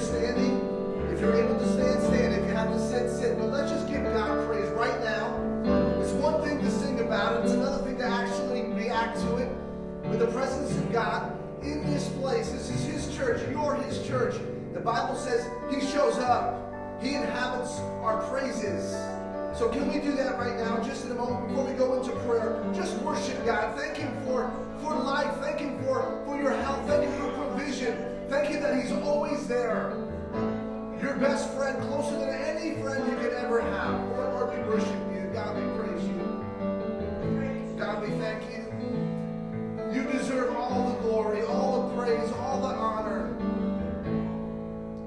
standing, if you're able to stand, stand. If you have to sit, sit. But let's just give God praise right now. It's one thing to sing about it. It's another thing to actually react to it with the presence of God in this place. This is his church. You're his church. The Bible says he shows up. He inhabits our praises. So can we do that right now, just in a moment, before we go into prayer? Just worship God. Thank him for, for life. Thank him for, for your health. Thank him for him that He's always there. Your best friend, closer than any friend you could ever have. Lord, Lord, we worship you. God, we praise you. God, we thank you. You deserve all the glory, all the praise, all the honor.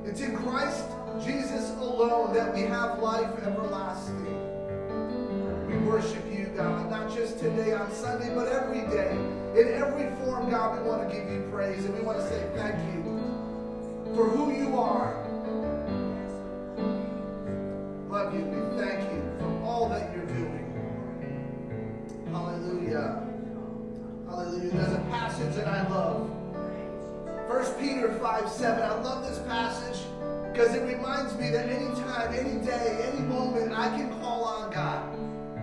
It's in Christ Jesus alone that we have life everlasting. We worship you, God, not just today on Sunday, but every day. In every form, God, we want to give you praise and we want to say thank you for who you are. Love you. We thank you for all that you're doing. Hallelujah. Hallelujah. There's a passage that I love. 1 Peter 5 7. I love this passage because it reminds me that anytime, any day, any moment, I can call on God.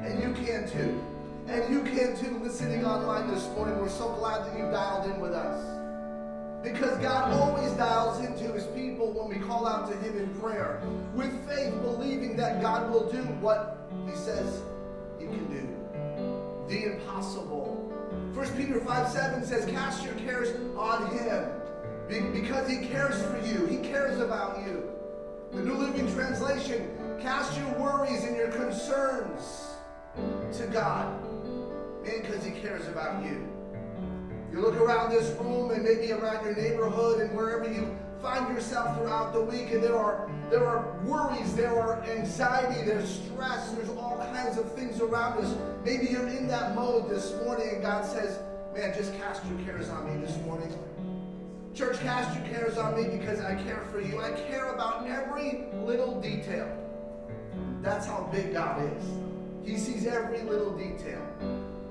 And you can too. And you can too, listening online this morning. We're so glad that you dialed in with us. Because God always dials into his people when we call out to him in prayer. With faith, believing that God will do what he says he can do. The impossible. 1 Peter 5 7 says, Cast your cares on him because he cares for you. He cares about you. The New Living Translation, cast your worries and your concerns to God. Because he cares about you. You look around this room and maybe around your neighborhood and wherever you find yourself throughout the week and there are there are worries, there are anxiety, there's stress, there's all kinds of things around us. Maybe you're in that mode this morning and God says, man, just cast your cares on me this morning. Church, cast your cares on me because I care for you. I care about every little detail. That's how big God is. He sees every little detail.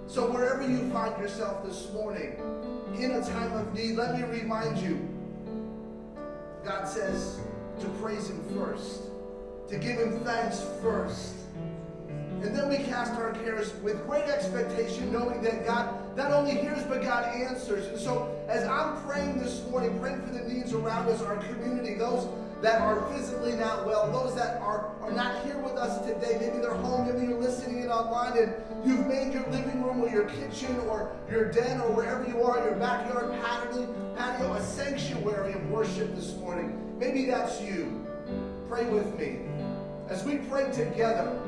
So wherever you find yourself this morning, in a time of need, let me remind you, God says to praise him first, to give him thanks first. And then we cast our cares with great expectation, knowing that God not only hears, but God answers. And so, as I'm praying this morning, praying for the needs around us, our community, those that are physically not well, those that are, are not here with us today, maybe they're home, maybe you're listening in online, and you've made your living room or your kitchen or your den or wherever you are, your backyard patio, patio a sanctuary of worship this morning. Maybe that's you. Pray with me. As we pray together,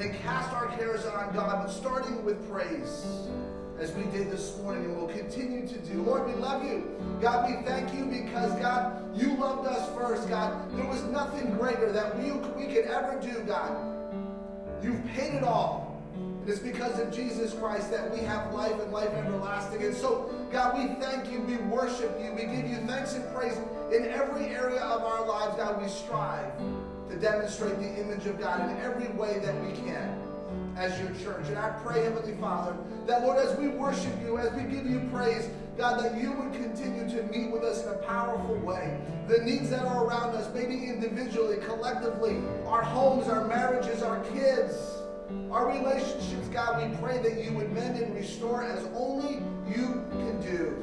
and cast our cares on God, but starting with praise, as we did this morning and will continue to do. Lord, we love you. God, we thank you because, God, you loved us first, God. There was nothing greater that we, we could ever do, God. You've paid it all. And it's because of Jesus Christ that we have life and life everlasting. And so, God, we thank you. We worship you. We give you thanks and praise in every area of our lives. God, we strive to demonstrate the image of God in every way that we can as your church. And I pray, Heavenly Father, that Lord, as we worship you, as we give you praise, God, that you would continue to meet with us in a powerful way. The needs that are around us, maybe individually, collectively, our homes, our marriages, our kids, our relationships, God, we pray that you would mend and restore as only you can do.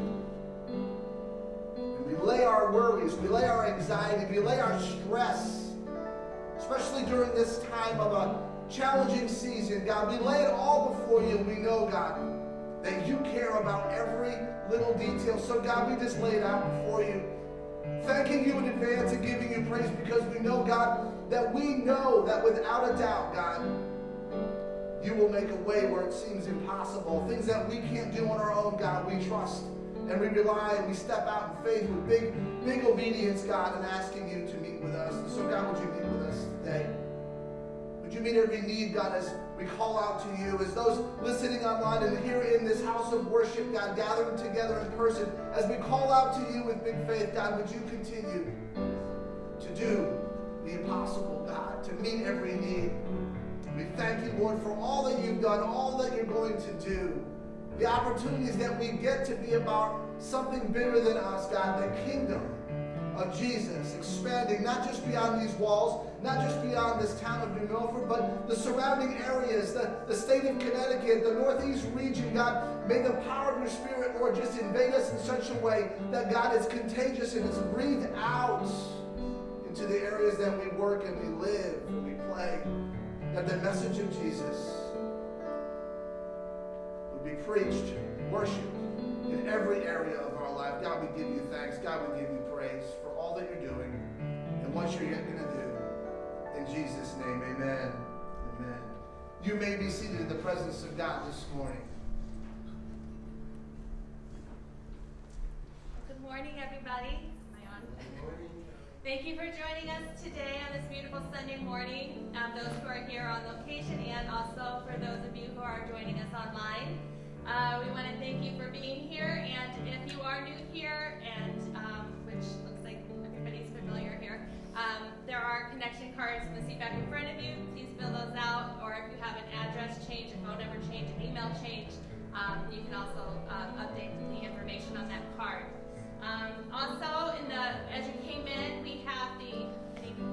And we lay our worries, we lay our anxiety, we lay our stress especially during this time of a challenging season, God. We lay it all before you. We know, God, that you care about every little detail. So, God, we just lay it out before you. Thanking you in advance and giving you praise because we know, God, that we know that without a doubt, God, you will make a way where it seems impossible. Things that we can't do on our own, God, we trust and we rely and we step out in faith with big, big obedience, God, and asking you to meet with us. So, God, would you meet with us today? Would you meet every need, God, as we call out to you, as those listening online and here in this house of worship, God, gathering together in person, as we call out to you with big faith, God, would you continue to do the impossible, God, to meet every need. We thank you, Lord, for all that you've done, all that you're going to do the opportunities that we get to be about something bigger than us, God, the kingdom. Of Jesus, expanding not just beyond these walls, not just beyond this town of New Milford, but the surrounding areas, the, the state of Connecticut, the Northeast region. God, may the power of your Spirit, Lord, just invade us in such a way that God is contagious and is breathed out into the areas that we work and we live and we play. That the message of Jesus would be preached, worshiped in every area of our life. God, we give you thanks. God, we give you praise for all that you're doing and what you're yet going to do. In Jesus' name, amen. Amen. You may be seated in the presence of God this morning. Good morning, everybody. Am I on? Thank you for joining us today on this beautiful Sunday morning. Um, those who are here on location, and also for those of you who are joining us online. Uh, we want to thank you for being here, and if you are new here, and which looks like everybody's familiar here, um, there are connection cards in the seat back in front of you. Please fill those out, or if you have an address change, a phone number change, an email change, um, you can also um, update the information on that card. Um, also, in the as you came in, we have the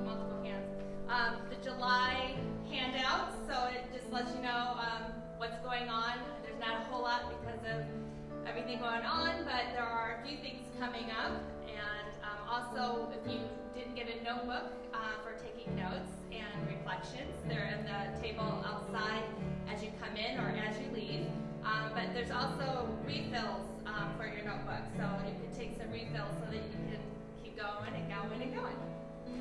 multiple hands. Um, the July handout, so it just lets you know um, what's going on There's not a whole lot because of everything going on, but there are a few things coming up. Um, also, if you didn't get a notebook uh, for taking notes and reflections, they're in the table outside as you come in or as you leave. Um, but there's also refills um, for your notebook, so you can take some refills so that you can keep going and going and going.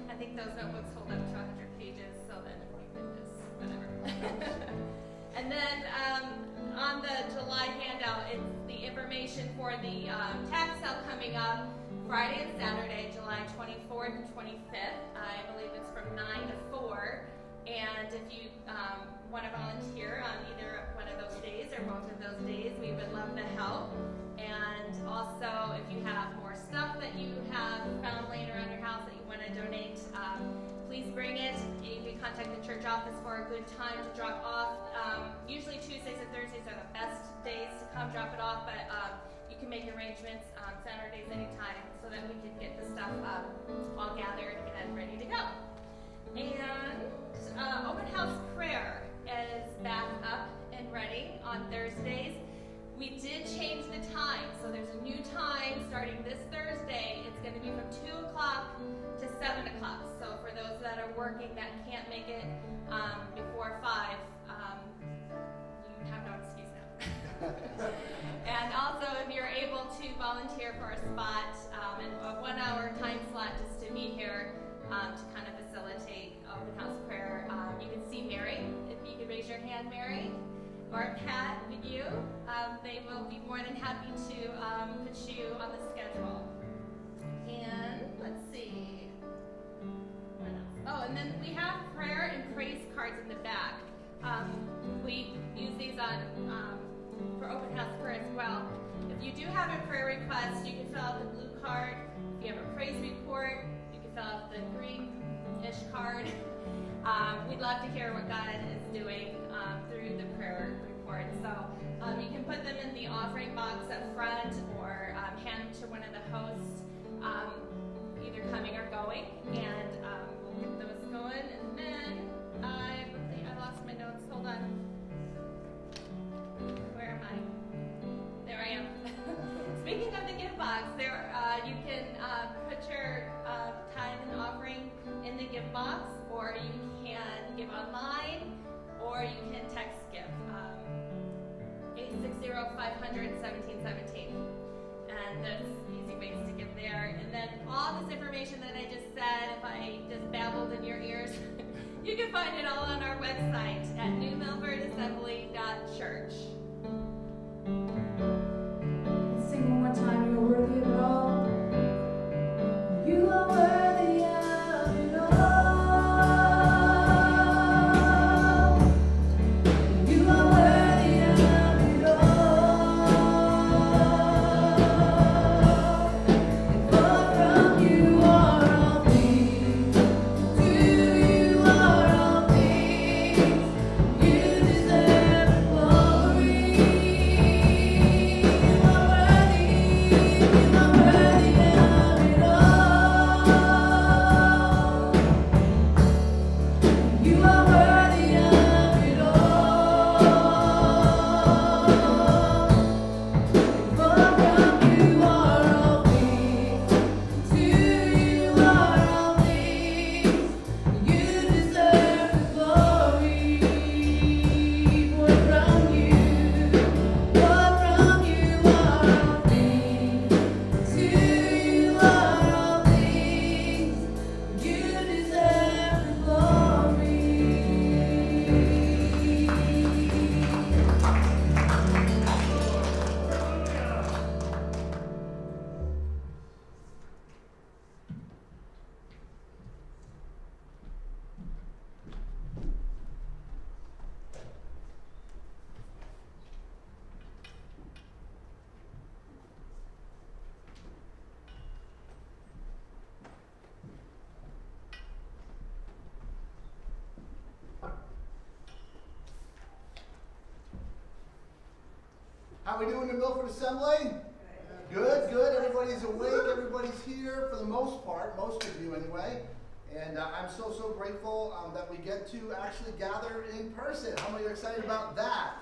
I think those notebooks hold up to 100 pages, so then you can just whatever. and then um, on the July handout, it's the information for the um, tag sale coming up Friday and Saturday, July 24th and 25th. I believe it's from 9 to 4. And if you um, want to volunteer on either one of those days or both of those days, we would love to help. And also, if you have more stuff that you have found laying around your house that you want to donate, um, please bring it. You can contact the church office for a good time to drop off. Um, usually Tuesdays and Thursdays are the best days to come drop it off, but um, you can make arrangements on Saturdays anytime so that we can get the stuff um, all gathered and ready to go. And uh, open house prayer is back up and ready on Thursdays. We did change the time, so there's a new time starting this Thursday. It's going to be from 2 o'clock to 7 o'clock. So for those that are working that can't make it um, before 5, um, you have no excuse. and also, if you're able to volunteer for a spot um, in a one hour time slot just to meet here um, to kind of facilitate open house prayer, um, you can see Mary. If you could raise your hand, Mary or Pat you, um, they will be more than happy to um, put you on the schedule. And let's see. Oh, and then we have prayer and praise cards in the back. Um, we use these on um, for open house prayer as well. If you do have a prayer request, you can fill out the blue card. If you have a praise report, you can fill out the green-ish card. Um, we'd love to hear what God is doing um, through the prayer report. So um, you can put them in the offering box up front or um, hand them to one of the hosts, um, either coming or going, and um, we'll get those going. And then I, I lost my notes. Hold on. Where am I? There I am. Speaking of the gift box, there uh, you can uh, put your uh, tithe and offering in the gift box, or you can give online or you can text give um, 860-500-1717. And there's easy ways to give there. And then all this information that I just said, if I just babbled in your ears, you can find it all on our website at newmilfordassembly.church. Sing one more time, you're worthy of it all. You are worthy. How we doing New Milford Assembly? Good, good. Everybody's awake. Everybody's here for the most part, most of you anyway. And uh, I'm so, so grateful um, that we get to actually gather in person. How many are excited about that?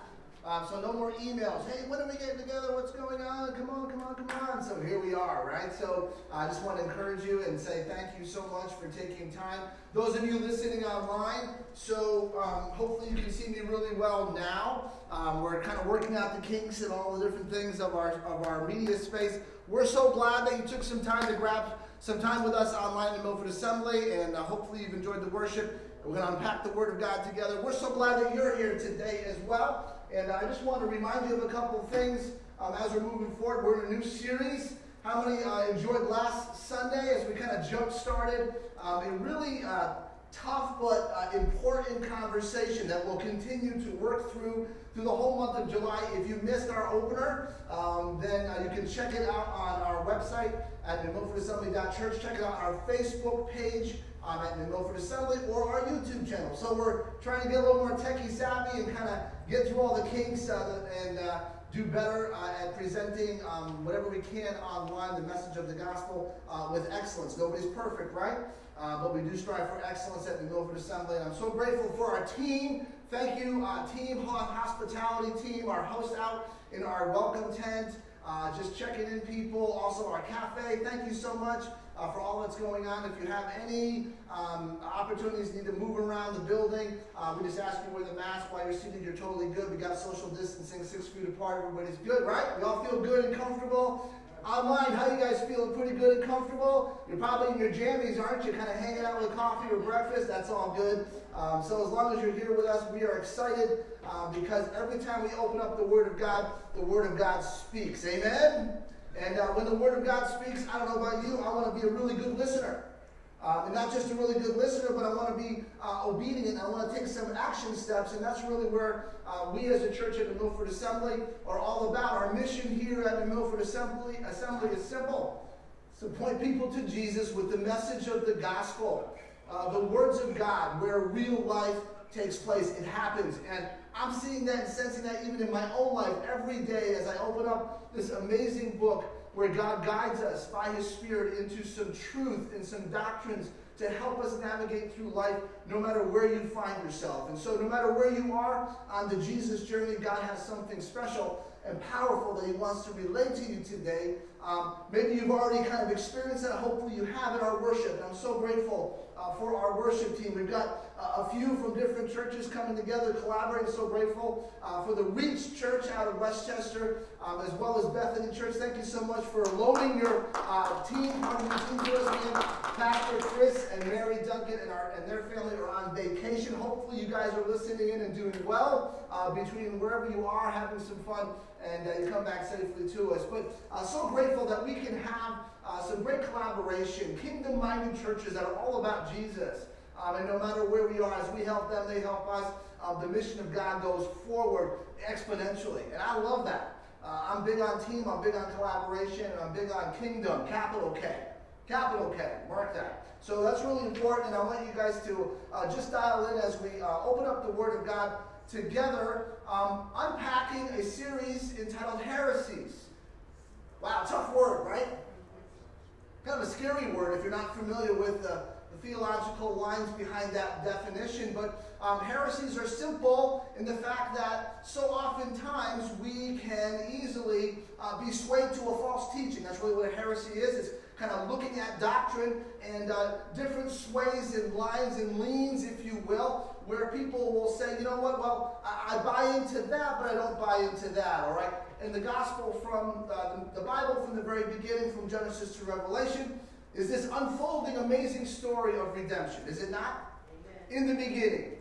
Um, so no more emails. Hey, when are we getting together? What's going on? Come on, come on, come on. So here we are, right? So I just want to encourage you and say thank you so much for taking time. Those of you listening online, so um, hopefully you can see me really well now. Um, we're kind of working out the kinks and all the different things of our of our media space. We're so glad that you took some time to grab some time with us online New Milford Assembly, and uh, hopefully you've enjoyed the worship. We're going to unpack the Word of God together. We're so glad that you're here today as well. And I just want to remind you of a couple of things um, as we're moving forward. We're in a new series. How many uh, enjoyed last Sunday as we kind of jump started? Um, a really uh, tough but uh, important conversation that we'll continue to work through through the whole month of July. If you missed our opener, um, then uh, you can check it out on our website at newmilfordassembly.church. Check it out on our Facebook page um, at New Milford Assembly or our YouTube channel. So we're trying to get a little more techie savvy and kind of get through all the kinks uh, and uh, do better uh, at presenting um, whatever we can online, the message of the gospel uh, with excellence. Nobody's perfect, right? Uh, but we do strive for excellence at the Milford Assembly. And I'm so grateful for our team. Thank you, uh, Team Hospitality Team, our host out in our welcome tent. just checking in people. Also, our cafe. Thank you so much uh, for all that's going on. If you have any um, opportunities, need to move around the building, uh, we just ask you to wear the mask while you're seated. You're totally good. We got social distancing, six feet apart. Everybody's good, right? We all feel good and comfortable. Online, how you guys feeling? Pretty good and comfortable? You're probably in your jammies, aren't you? Kind of hanging out with coffee or breakfast. That's all good. Um, so as long as you're here with us, we are excited uh, because every time we open up the Word of God, the Word of God speaks. Amen? And uh, when the Word of God speaks, I don't know about you, I want to be a really good listener. Um, and not just a really good listener, but I want to be uh, obedient. I want to take some action steps, and that's really where uh, we as a church at the Milford Assembly are all about. Our mission here at the Milford Assembly, Assembly is simple. It's to point people to Jesus with the message of the gospel, uh, the words of God, where real life takes place. It happens. And I'm seeing that and sensing that even in my own life every day as I open up this amazing book where God guides us by His Spirit into some truth and some doctrines to help us navigate through life no matter where you find yourself. And so, no matter where you are on the Jesus journey, God has something special and powerful that He wants to relate to you today. Um, maybe you've already kind of experienced that. Hopefully, you have in our worship. And I'm so grateful uh, for our worship team. We've got a few from different churches coming together, collaborating. So grateful uh, for the Reach Church out of Westchester, um, as well as Bethany Church. Thank you so much for loaning your uh, team, coming team to us. Pastor Chris and Mary Duncan and, our, and their family are on vacation. Hopefully, you guys are listening in and doing well uh, between wherever you are, having some fun, and uh, you come back safely to us. But so grateful that we can have uh, some great collaboration, kingdom minded churches that are all about Jesus. Um, and no matter where we are, as we help them, they help us. Um, the mission of God goes forward exponentially. And I love that. Uh, I'm big on team, I'm big on collaboration, and I'm big on kingdom, capital K. Capital K, mark that. So that's really important, and I want you guys to uh, just dial in as we uh, open up the Word of God together, um, unpacking a series entitled Heresies. Wow, tough word, right? Kind of a scary word if you're not familiar with the, the theological lines behind that definition. But um, heresies are simple in the fact that so oftentimes we can easily uh, be swayed to a false teaching. That's really what a heresy is. It's kind of looking at doctrine and uh, different sways and lines and leans, if you will, where people will say, you know what, well, I, I buy into that, but I don't buy into that, all right? And the gospel from uh, the, the Bible from the very beginning, from Genesis to Revelation, is this unfolding, amazing story of redemption, is it not? Amen. In the beginning.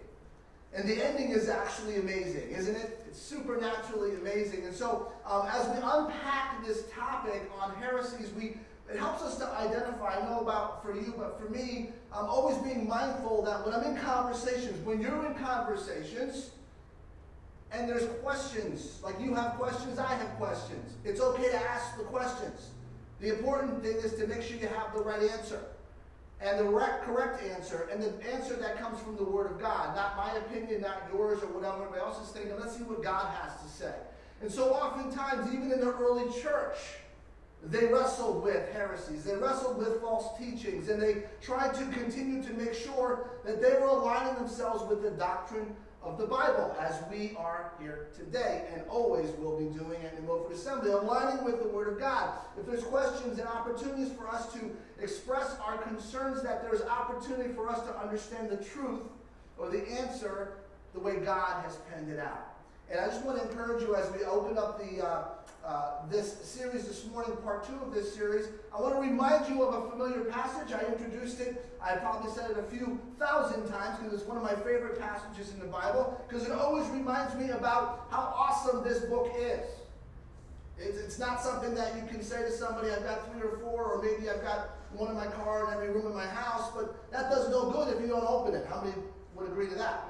And the ending is actually amazing, isn't it? It's supernaturally amazing. And so, um, as we unpack this topic on heresies, we it helps us to identify. I know about for you, but for me, I'm always being mindful that when I'm in conversations, when you're in conversations, and there's questions, like you have questions, I have questions. It's okay to ask the questions. The important thing is to make sure you have the right answer and the correct answer, and the answer that comes from the Word of God, not my opinion, not yours, or what everybody else is thinking. Let's see what God has to say. And so oftentimes, even in the early church, they wrestled with heresies. They wrestled with false teachings. And they tried to continue to make sure that they were aligning themselves with the doctrine of the Bible, as we are here today and always will be doing at New Milford Assembly, aligning with the Word of God. If there's questions and opportunities for us to express our concerns, that there's opportunity for us to understand the truth or the answer the way God has penned it out. And I just want to encourage you as we open up the uh, uh, this series this morning, part two of this series. I want to remind you of a familiar passage. I introduced it. I probably said it a few thousand times because it's one of my favorite passages in the Bible because it always reminds me about how awesome this book is. It's, it's not something that you can say to somebody, I've got three or four, or maybe I've got one in my car in every room in my house, but that does no good if you don't open it. How many would agree to that?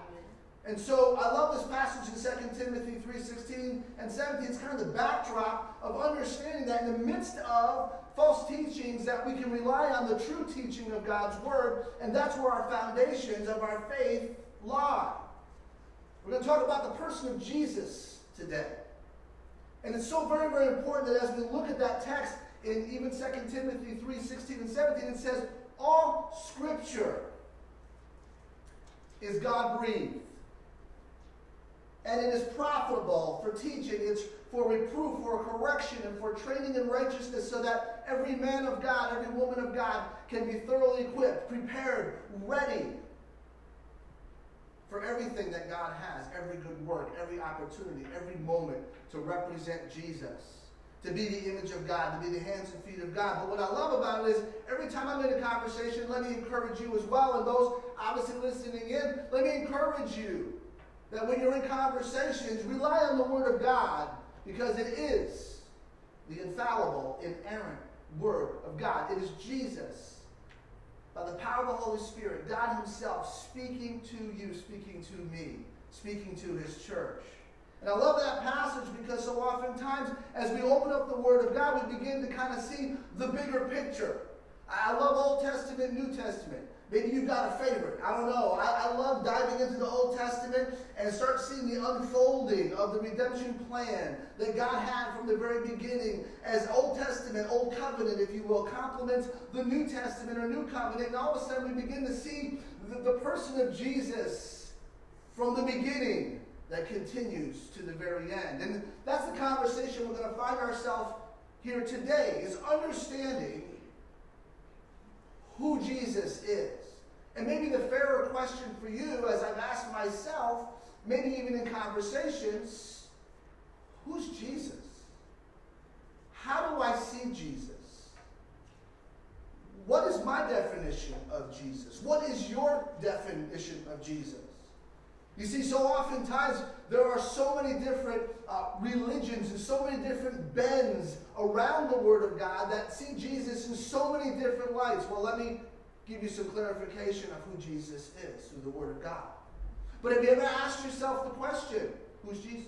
And so I love this passage in 2 Timothy 3.16 and 17. It's kind of the backdrop of understanding that in the midst of false teachings, that we can rely on the true teaching of God's word, and that's where our foundations of our faith lie. We're going to talk about the person of Jesus today. And it's so very, very important that as we look at that text in even 2 Timothy 3 16 and 17, it says, All scripture is God breathed and it is profitable for teaching, it's for reproof, for correction, and for training in righteousness, so that every man of God, every woman of God can be thoroughly equipped, prepared, ready for everything that God has, every good work, every opportunity, every moment to represent Jesus, to be the image of God, to be the hands and feet of God. But what I love about it is every time I'm in a conversation, let me encourage you as well, and those obviously listening in, let me encourage you that when you're in conversations, rely on the Word of God because it is the infallible, inerrant Word of God. It is Jesus, by the power of the Holy Spirit, God Himself speaking to you, speaking to me, speaking to His church. And I love that passage because so oftentimes, as we open up the Word of God, we begin to kind of see the bigger picture. I love Old Testament, New Testament. Maybe you've got a favorite. I don't know. I, I, love diving into the Old Testament and start seeing the unfolding of the redemption plan that God had from the very beginning as Old Testament, Old Covenant, if you will, complements the New Testament or New Covenant. And all of a sudden we begin to see the, the person of Jesus from the beginning that continues to the very end. And that's the conversation we're going to find ourselves here today is understanding who Jesus is. And maybe the fairer question for you, as I've asked myself, maybe even in conversations, who's Jesus? How do I see Jesus? What is my definition of Jesus? What is your definition of Jesus? You see, so oftentimes there are so many different uh, religions and so many different bends around the Word of God that see Jesus in so many different lights. Well, let me give you some clarification of who Jesus is through the Word of God. But have you ever asked yourself the question, who's Jesus?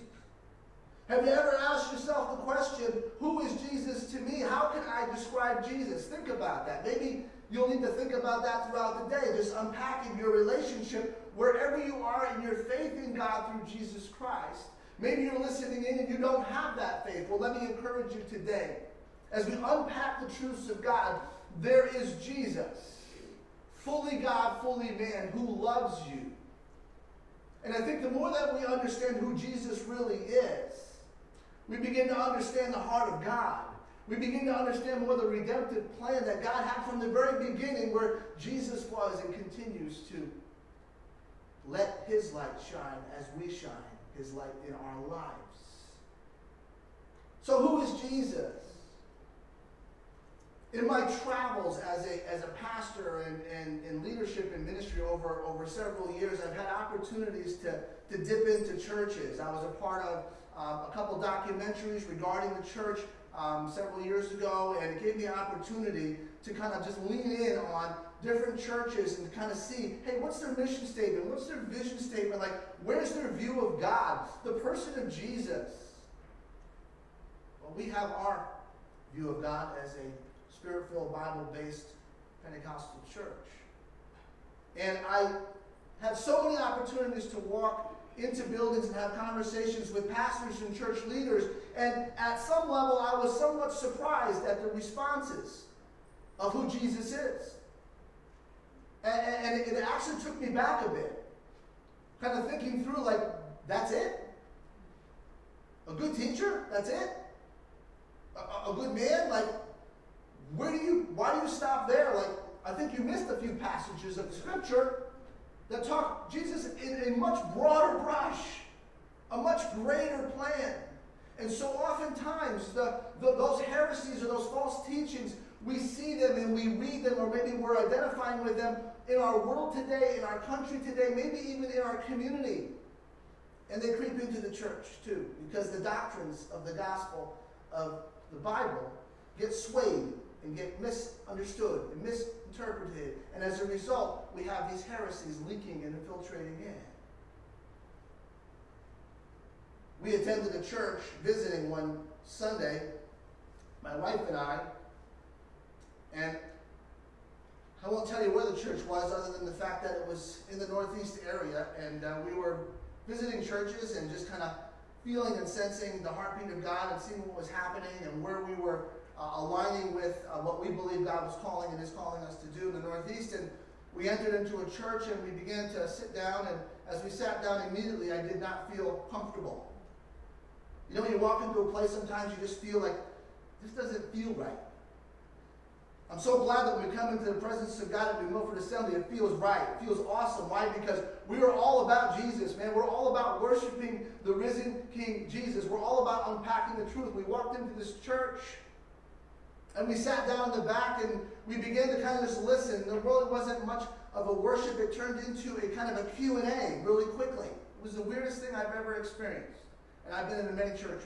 Have you ever asked yourself the question, who is Jesus to me? How can I describe Jesus? Think about that. Maybe you'll need to think about that throughout the day, just unpacking your relationship wherever you are in your faith in God through Jesus Christ. Maybe you're listening in and you don't have that faith. Well, let me encourage you today. As we unpack the truths of God, there is Jesus fully God, fully man, who loves you. And I think the more that we understand who Jesus really is, we begin to understand the heart of God. We begin to understand more the redemptive plan that God had from the very beginning, where Jesus was and continues to let his light shine as we shine his light in our lives. So, who is Jesus? In my travels as a, as a pastor and, and, and leadership and ministry over, over several years, I've had opportunities to, to dip into churches. I was a part of um, a couple documentaries regarding the church um, several years ago, and it gave me an opportunity to kind of just lean in on different churches and kind of see, hey, what's their mission statement? What's their vision statement? Like, where's their view of God? The person of Jesus. Well, we have our view of God as a spirit filled, Bible based Pentecostal church. And I have so many opportunities to walk into buildings and have conversations with pastors and church leaders. And at some level, I was somewhat surprised at the responses of who Jesus is. And, and it actually took me back a bit, kind of thinking through, like, that's it? A good teacher? That's it? A, a good man? Like, where do you, why do you stop there? Like, I think you missed a few passages of scripture that talk Jesus in a much broader brush, a much greater plan. And so oftentimes, the, the, those heresies or those false teachings, we see them and we read them, or maybe we're identifying with them in our world today, in our country today, maybe even in our community. And they creep into the church too, because the doctrines of the gospel of the Bible get swayed and get misunderstood and misinterpreted. And as a result, we have these heresies leaking and infiltrating in. We attended a church visiting one Sunday, my wife and I, and I won't tell you where the church was other than the fact that it was in the northeast area, and uh, we were visiting churches and just kind of feeling and sensing the heartbeat of God and seeing what was happening and where we were uh, aligning with uh, what we believe God was calling and is calling us to do in the Northeast. And we entered into a church and we began to sit down. And as we sat down immediately, I did not feel comfortable. You know, when you walk into a place, sometimes you just feel like this doesn't feel right. I'm so glad that when we come into the presence of God at New Milford Assembly, it feels right. It feels awesome. Why? Because we are all about Jesus, man. We're all about worshiping the risen King Jesus. We're all about unpacking the truth. We walked into this church and we sat down in the back and we began to kind of just listen. There really wasn't much of a worship. It turned into a kind of a Q&A really quickly. It was the weirdest thing I've ever experienced. And I've been in many churches.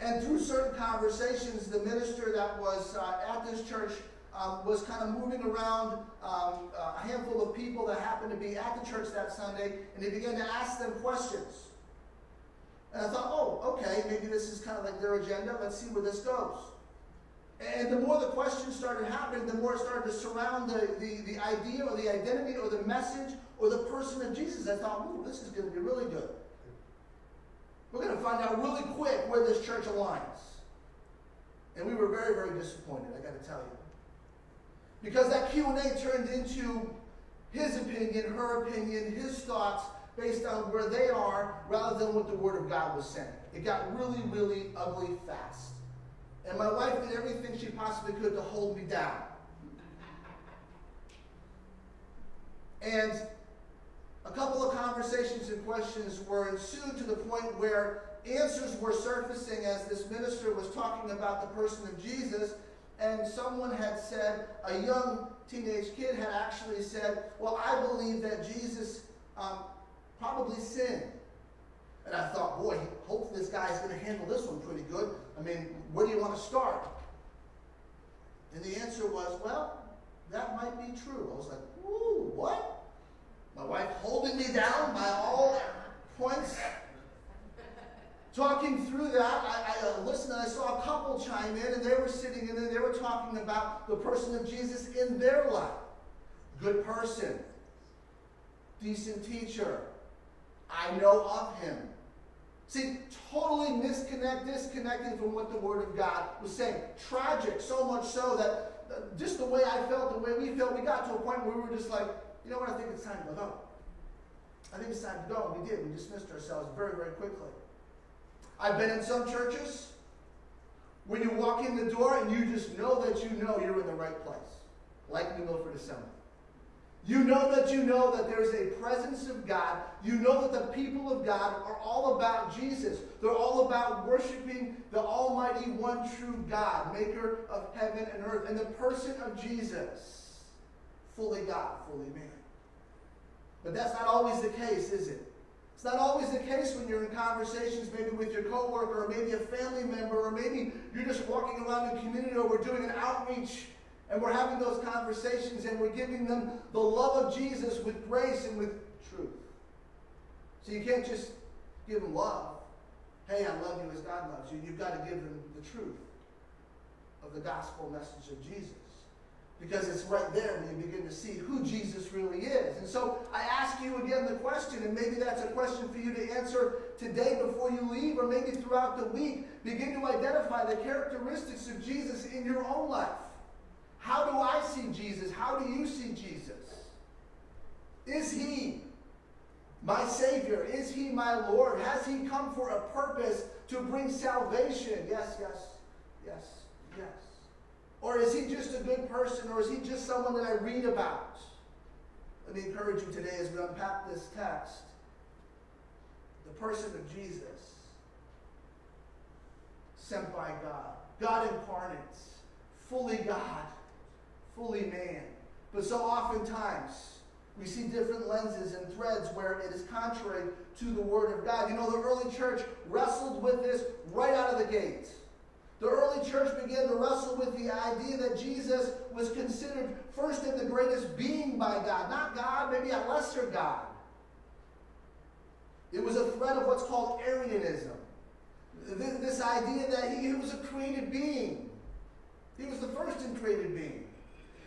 And through certain conversations, the minister that was uh, at this church um, was kind of moving around um, a handful of people that happened to be at the church that Sunday, and he began to ask them questions. And I thought, oh, okay, maybe this is kind of like their agenda. Let's see where this goes. And the more the questions started happening, the more it started to surround the, the, the idea or the identity or the message or the person of Jesus. I thought, ooh, this is going to be really good. We're going to find out really quick where this church aligns. And we were very, very disappointed, I got to tell you. Because that Q&A turned into his opinion, her opinion, his thoughts based on where they are rather than what the Word of God was saying. It got really, really ugly fast. And my wife did everything she possibly could to hold me down. And a couple of conversations and questions were ensued to the point where answers were surfacing as this minister was talking about the person of Jesus. And someone had said, a young teenage kid had actually said, Well, I believe that Jesus um, probably sinned. And I thought, boy, hopefully this guy is going to handle this one pretty good. I mean, where do you want to start? And the answer was, well, that might be true. I was like, ooh, what? My wife holding me down by all points. Talking through that, I, I uh, listened and I saw a couple chime in, and they were sitting in there, they were talking about the person of Jesus in their life. Good person, decent teacher. I know of him. See, totally disconnect, disconnecting from what the Word of God was saying. Tragic, so much so that uh, just the way I felt, the way we felt, we got to a point where we were just like, you know what, I think it's time to go. I think it's time to go. And we did. We dismissed ourselves very, very quickly. I've been in some churches when you walk in the door and you just know that you know you're in the right place, like New Milford Assembly. You know that you know that there's a presence of God. You know that the people of God are all about Jesus. They're all about worshiping the Almighty, one true God, maker of heaven and earth, and the person of Jesus, fully God, fully man. But that's not always the case, is it? It's not always the case when you're in conversations maybe with your coworker or maybe a family member or maybe you're just walking around the community or we're doing an outreach and we're having those conversations and we're giving them the love of Jesus with grace and with truth. So you can't just give them love. Hey, I love you as God loves you. You've got to give them the truth of the gospel message of Jesus. Because it's right there when you begin to see who Jesus really is. And so I ask you again the question, and maybe that's a question for you to answer today before you leave, or maybe throughout the week. Begin to identify the characteristics of Jesus in your own life. How do I see Jesus? How do you see Jesus? Is he my Savior? Is he my Lord? Has he come for a purpose to bring salvation? Yes, yes, yes, yes. Or is he just a good person? Or is he just someone that I read about? Let me encourage you today as we unpack this text. The person of Jesus, sent by God, God incarnate, fully God, fully man. But so oftentimes, we see different lenses and threads where it is contrary to the Word of God. You know, the early church wrestled with this right out of the gate. The early church began to wrestle with the idea that Jesus was considered first and the greatest being by God, not God, maybe a lesser God. It was a threat of what's called Arianism. This idea that he was a created being. He was the first in created being.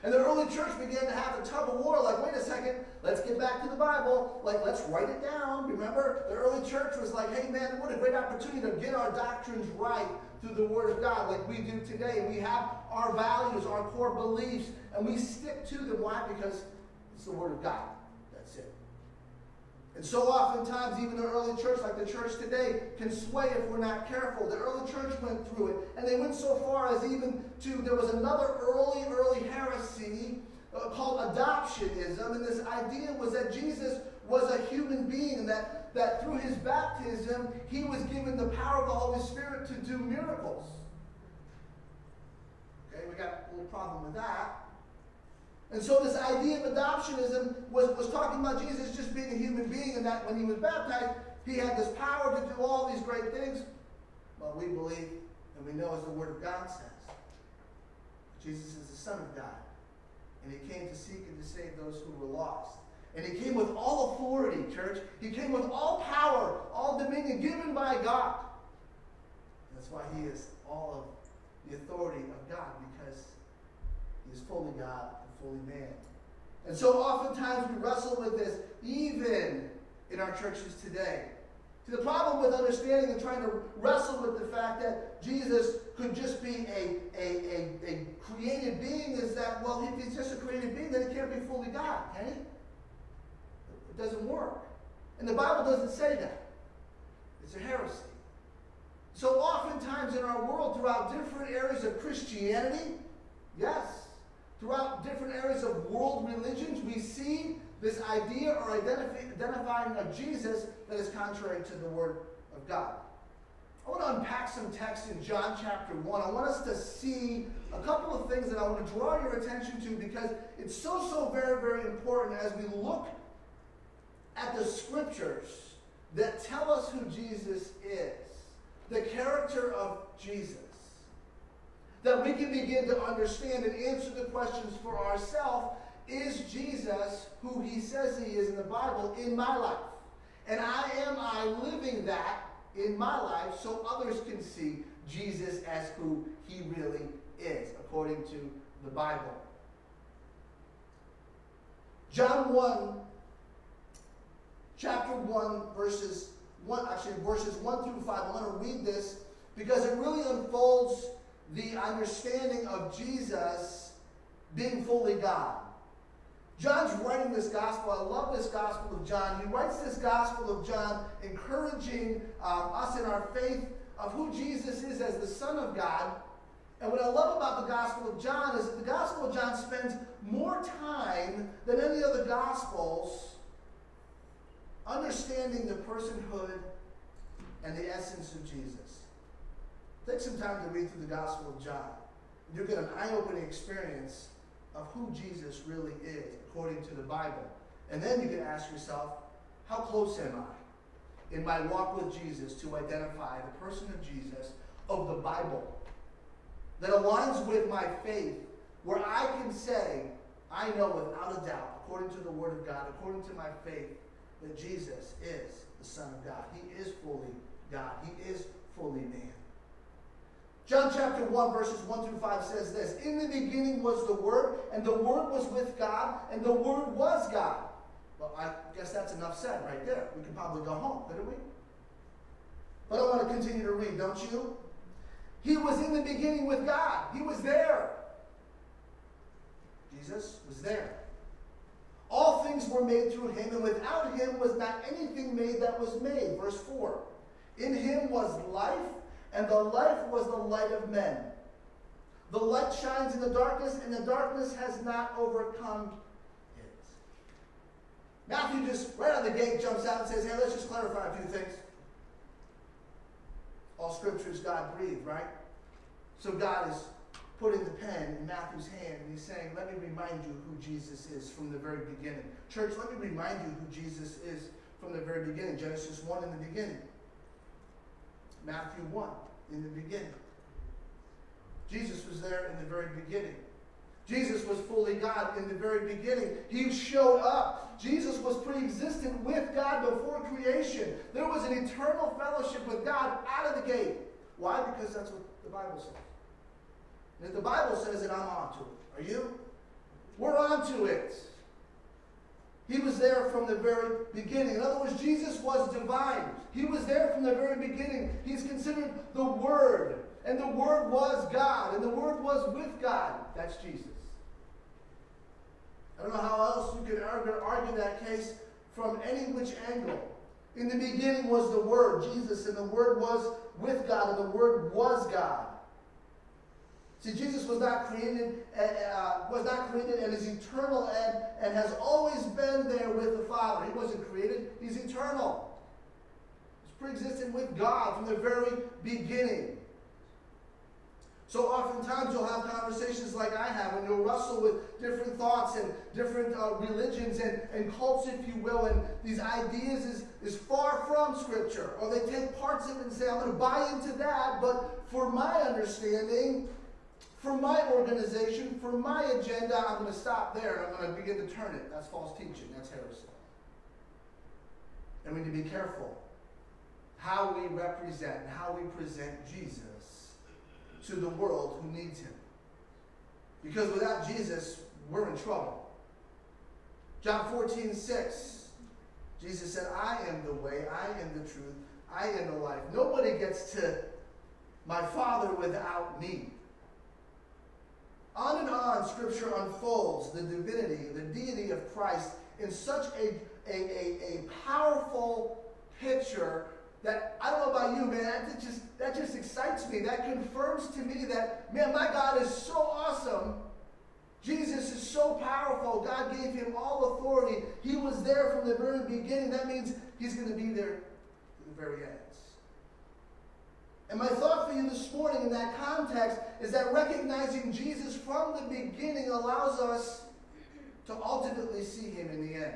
And the early church began to have a tug of war, like, wait a second, let's get back to the Bible. Like, let's write it down. Remember, the early church was like, hey, man, what a great opportunity to get our doctrines right through the Word of God, like we do today. We have our values, our core beliefs, and we stick to them. Why? Because it's the Word of God. And so oftentimes, even the early church, like the church today, can sway if we're not careful. The early church went through it. And they went so far as even to, there was another early, early heresy uh, called adoptionism. And this idea was that Jesus was a human being and that, that through his baptism, he was given the power of the Holy Spirit to do miracles. Okay, we got a little problem with that. And so this idea of adoptionism was, was talking about Jesus just being a human being and that when he was baptized, he had this power to do all these great things. Well, we believe and we know as the Word of God says. Jesus is the Son of God. And he came to seek and to save those who were lost. And he came with all authority, church. He came with all power, all dominion given by God. That's why he is all of the authority of God, because he is fully God fully man. And so oftentimes we wrestle with this, even in our churches today. See, the problem with understanding and trying to wrestle with the fact that Jesus could just be a, a, a, a created being is that, well, if he's just a created being, then he can't be fully God, can he? It doesn't work. And the Bible doesn't say that. It's a heresy. So oftentimes in our world, throughout different areas of Christianity, yes, Throughout different areas of world religions, we see this idea or identify, identifying of Jesus that is contrary to the Word of God. I want to unpack some text in John chapter 1. I want us to see a couple of things that I want to draw your attention to because it's so, so very, very important as we look at the scriptures that tell us who Jesus is, the character of Jesus that we can begin to understand and answer the questions for ourselves is Jesus who he says he is in the Bible in my life? And I am I living that in my life so others can see Jesus as who he really is, according to the Bible. John 1, chapter 1, verses 1, actually verses 1 through 5. I want to read this because it really unfolds the understanding of Jesus being fully God. John's writing this gospel. I love this gospel of John. He writes this gospel of John, encouraging um, us in our faith of who Jesus is as the Son of God. And what I love about the Gospel of John is that the Gospel of John spends more time than any other Gospels understanding the personhood and the essence of Jesus. Take some time to read through the Gospel of John. You'll get an eye opening experience of who Jesus really is according to the Bible. And then you can ask yourself, how close am I in my walk with Jesus to identify the person of Jesus of the Bible that aligns with my faith, where I can say, I know without a doubt, according to the Word of God, according to my faith, that Jesus is the Son of God. He is fully God, He is fully man. John chapter 1, verses 1 through 5 says this In the beginning was the Word, and the Word was with God, and the Word was God. Well, I guess that's enough said right there. We could probably go home, couldn't we? But I want to continue to read, don't you? He was in the beginning with God, He was there. Jesus was there. All things were made through him, and without him was not anything made that was made. Verse 4. In him was life, and the life was the light of men. The light shines in the darkness, and the darkness has not overcome it. Matthew just, right out of the gate, jumps out and says, Hey, let's just clarify a few things. All scripture is God breathed, right? So God is putting the pen in Matthew's hand and he's saying, Let me remind you who Jesus is from the very beginning. Church, let me remind you who Jesus is from the very beginning. Genesis 1 in the beginning. Matthew 1 in the beginning. Jesus was there in the very beginning. Jesus was fully God in the very beginning. He showed up. Jesus was pre existent with God before creation. There was an eternal fellowship with God out of the gate. Why? Because that's what the Bible says. And if the Bible says it, I'm on to it. Are you? We're on to it. He was there from the very beginning. In other words, Jesus was divine. He was there from the very beginning. He's considered the Word. And the Word was God. And the Word was with God. That's Jesus. I don't know how else you could argue that case from any which angle. In the beginning was the Word, Jesus, and the Word was with God, and the Word was God. See, Jesus was not created, uh, uh, was not created and is eternal and, and has always been there with the Father. He wasn't created, he's eternal. He's pre-existent with God from the very beginning. So oftentimes you'll have conversations like I have, and you'll wrestle with different thoughts and different uh, religions and, and cults, if you will, and these ideas is, is far from Scripture. Or they take parts of it and say, I'm going to buy into that, but for my understanding, for my organization, for my agenda, I'm going to stop there I'm going to begin to turn it. That's false teaching. That's heresy. And we need to be careful how we represent and how we present Jesus to the world who needs him. Because without Jesus, we're in trouble. John 14, 6, Jesus said, I am the way, I am the truth, I am the life. Nobody gets to my Father without me. On and on, Scripture unfolds the divinity, the deity of Christ in such a, a, a, a powerful picture that I don't know about you, man. That just that just excites me. That confirms to me that man, my God is so awesome. Jesus is so powerful. God gave him all authority. He was there from the very beginning. That means he's going to be there to the very end. And my thought for you this morning in that context is that recognizing Jesus from the beginning allows us to ultimately see him in the end.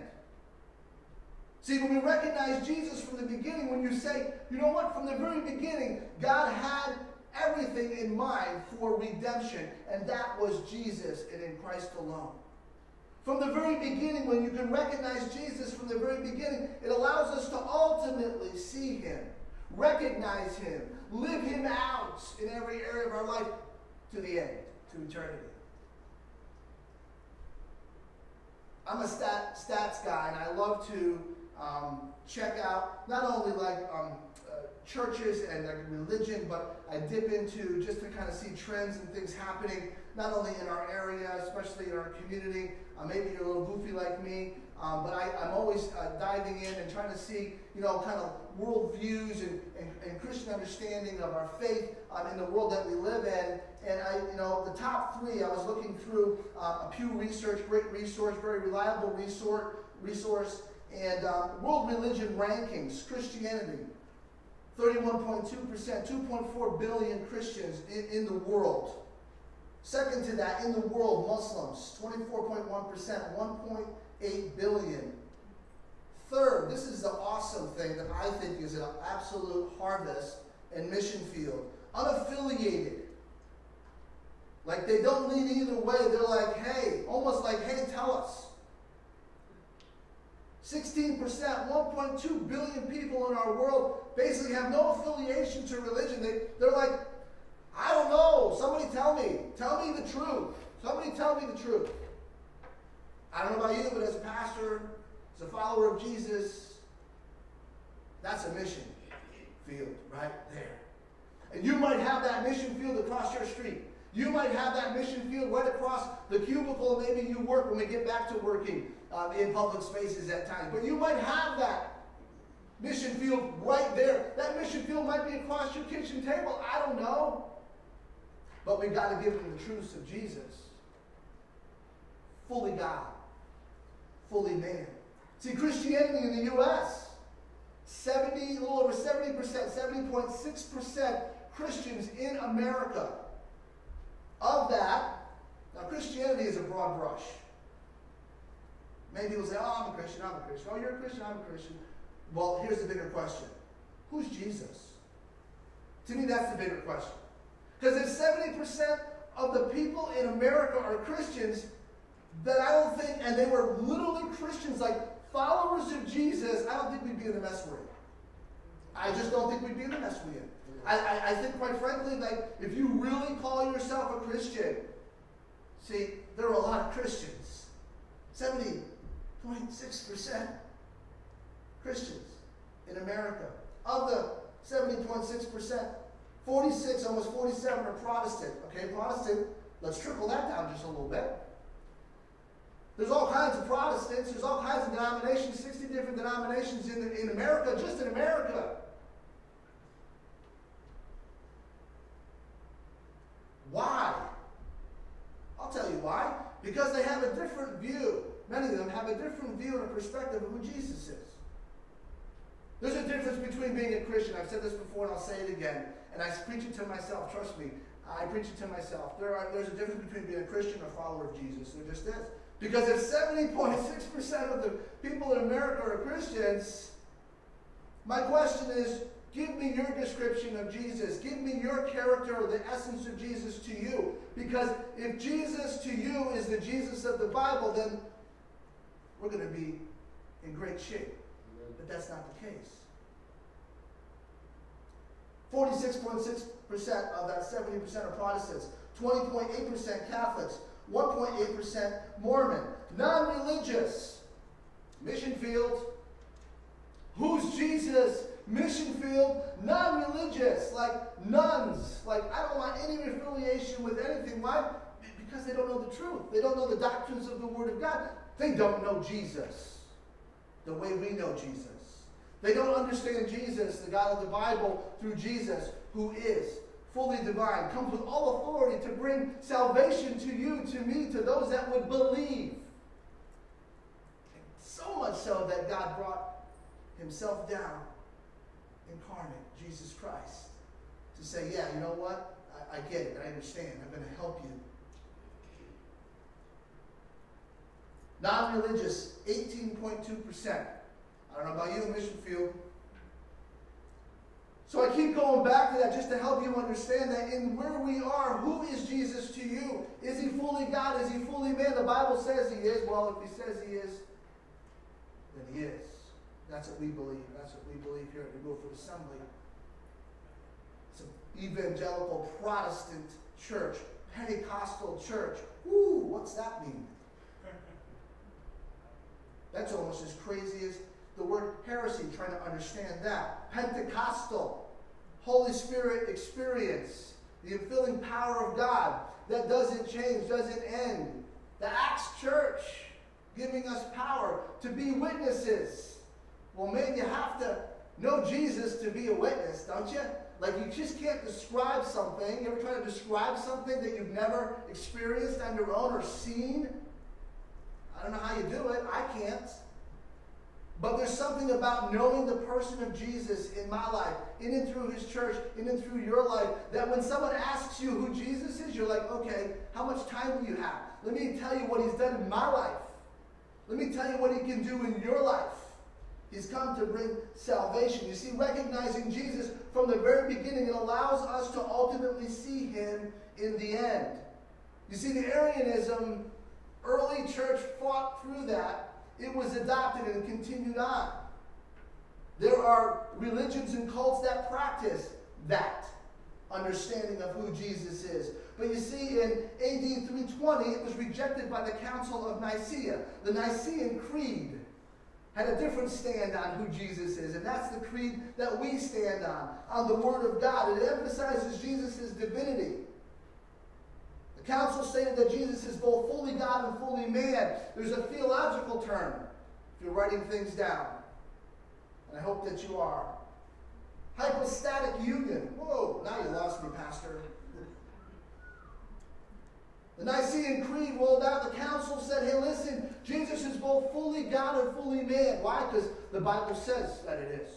See, when we recognize Jesus from the beginning, when you say, you know what, from the very beginning, God had everything in mind for redemption, and that was Jesus and in Christ alone. From the very beginning, when you can recognize Jesus from the very beginning, it allows us to ultimately see him, recognize him, live him out in every area of our life to the end, to eternity. I'm a stat, stats guy, and I love to um, check out not only like um, uh, churches and like religion, but I dip into just to kind of see trends and things happening, not only in our area, especially in our community. Uh, maybe you're a little goofy like me, um, but I, am always uh, diving in and trying to see, you know, kind of world views and, and, and Christian understanding of our faith um, in the world that we live in. And I, you know, the top three, I was looking through uh, a Pew Research, great resource, very reliable resource, resource and uh, world religion rankings, Christianity, 31.2%, 2.4 billion Christians in, in the world. Second to that, in the world, Muslims, 24.1%, 1.8 billion. Third, this is the awesome thing that I think is an absolute harvest and mission field. Unaffiliated. Like they don't lead either way. They're like, hey, almost like, hey, tell us. 16%, 1.2 billion people in our world basically have no affiliation to religion. They, they're like, I don't know. Somebody tell me. Tell me the truth. Somebody tell me the truth. I don't know about you, but as a pastor, as a follower of Jesus, that's a mission field right there. And you might have that mission field across your street. You might have that mission field right across the cubicle maybe you work when we get back to working um, in public spaces at times. But you might have that mission field right there. That mission field might be across your kitchen table. I don't know. But we've got to give them the truths of Jesus. Fully God, fully man. See, Christianity in the U.S., 70, a little over 70%, 70.6% Christians in America. Of that, now Christianity is a broad brush. Many people say, oh, I'm a Christian, I'm a Christian. Oh, you're a Christian, I'm a Christian. Well, here's the bigger question Who's Jesus? To me, that's the bigger question. Because if 70% of the people in America are Christians, then I don't think, and they were literally Christians, like followers of Jesus, I don't think we'd be in the mess we're in. I just don't think we'd be in the mess we're in. I, I, I think, quite frankly, like if you really call yourself a Christian, see, there are a lot of Christians. 70.6% Christians in America. Of the 70.6%, 46, almost 47 are Protestant. Okay, Protestant, let's trickle that down just a little bit. There's all kinds of Protestants, there's all kinds of denominations, 60 different denominations in, in America, just in America. Why? I'll tell you why. Because they have a different view. Many of them have a different view and a perspective of who Jesus is. There's a difference between being a Christian. I've said this before and I'll say it again. And I preach it to myself. Trust me. I preach it to myself. There are, there's a difference between being a Christian or a follower of Jesus. There just is. Because if 70.6% of the people in America are Christians, my question is give me your description of Jesus. Give me your character or the essence of Jesus to you. Because if Jesus to you is the Jesus of the Bible, then we're going to be in great shape. But that's not the case. 46.6% of that 70% are Protestants, 20.8% Catholics, 1.8% Mormon, non religious, mission field. Who's Jesus? Mission field, non religious, like nones. Like, I don't want any affiliation with anything. Why? Because they don't know the truth. They don't know the doctrines of the Word of God. They don't know Jesus the way we know Jesus. They don't understand Jesus, the God of the Bible, through Jesus, who is fully divine, comes with all authority to bring salvation to you, to me, to those that would believe. So much so that God brought himself down, incarnate, Jesus Christ, to say, yeah, you know what? I, I get it. I understand. I'm going to help you. Non religious, 18.2%. I don't know about you, mission field. So I keep going back to that just to help you understand that in where we are, who is Jesus to you? Is he fully God? Is he fully man? The Bible says he is. Well, if he says he is, then he is. That's what we believe. That's what we believe here at the Milford Assembly. It's an evangelical Protestant church, Pentecostal church. Ooh, what's that mean? That's almost as crazy as the word heresy, trying to understand that. Pentecostal, Holy Spirit experience, the infilling power of God that doesn't change, doesn't end. The Acts Church giving us power to be witnesses. Well, man, you have to know Jesus to be a witness, don't you? Like you just can't describe something. You ever try to describe something that you've never experienced on your own or seen? I don't know how you do it. I can't. But there's something about knowing the person of Jesus in my life, in and through his church, in and through your life, that when someone asks you who Jesus is, you're like, okay, how much time do you have? Let me tell you what he's done in my life. Let me tell you what he can do in your life. He's come to bring salvation. You see, recognizing Jesus from the very beginning, it allows us to ultimately see him in the end. You see, the Arianism, early church fought through that it was adopted and continued on. There are religions and cults that practice that understanding of who Jesus is. But you see, in AD 320, it was rejected by the Council of Nicaea. The Nicene Creed had a different stand on who Jesus is, and that's the creed that we stand on, on the Word of God. It emphasizes Jesus' divinity. The council stated that Jesus is both fully God and fully man. There's a theological term, if you're writing things down, and I hope that you are. Hypostatic union. Whoa, now you lost me, Pastor. The Nicene Creed rolled out. The council said, hey, listen, Jesus is both fully God and fully man. Why? Because the Bible says that it is.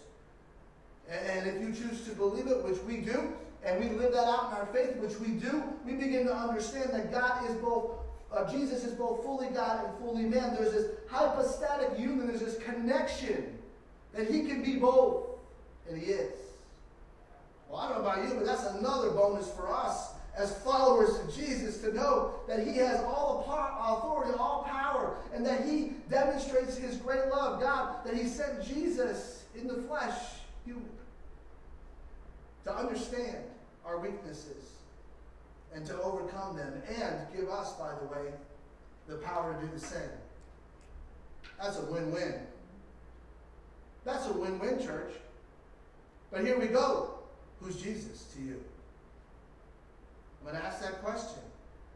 And if you choose to believe it, which we do, and we live that out in our faith, which we do, we begin to understand that God is both, uh, Jesus is both fully God and fully man. There's this hypostatic union, there's this connection that he can be both, and he is. Well, I don't know about you, but that's another bonus for us as followers of Jesus to know that He has all authority, all power, and that He demonstrates His great love. God, that He sent Jesus in the flesh, human, to understand our weaknesses and to overcome them, and give us, by the way, the power to do the same. That's a win win. That's a win win, church. But here we go. Who's Jesus to you? I'm going to ask that question.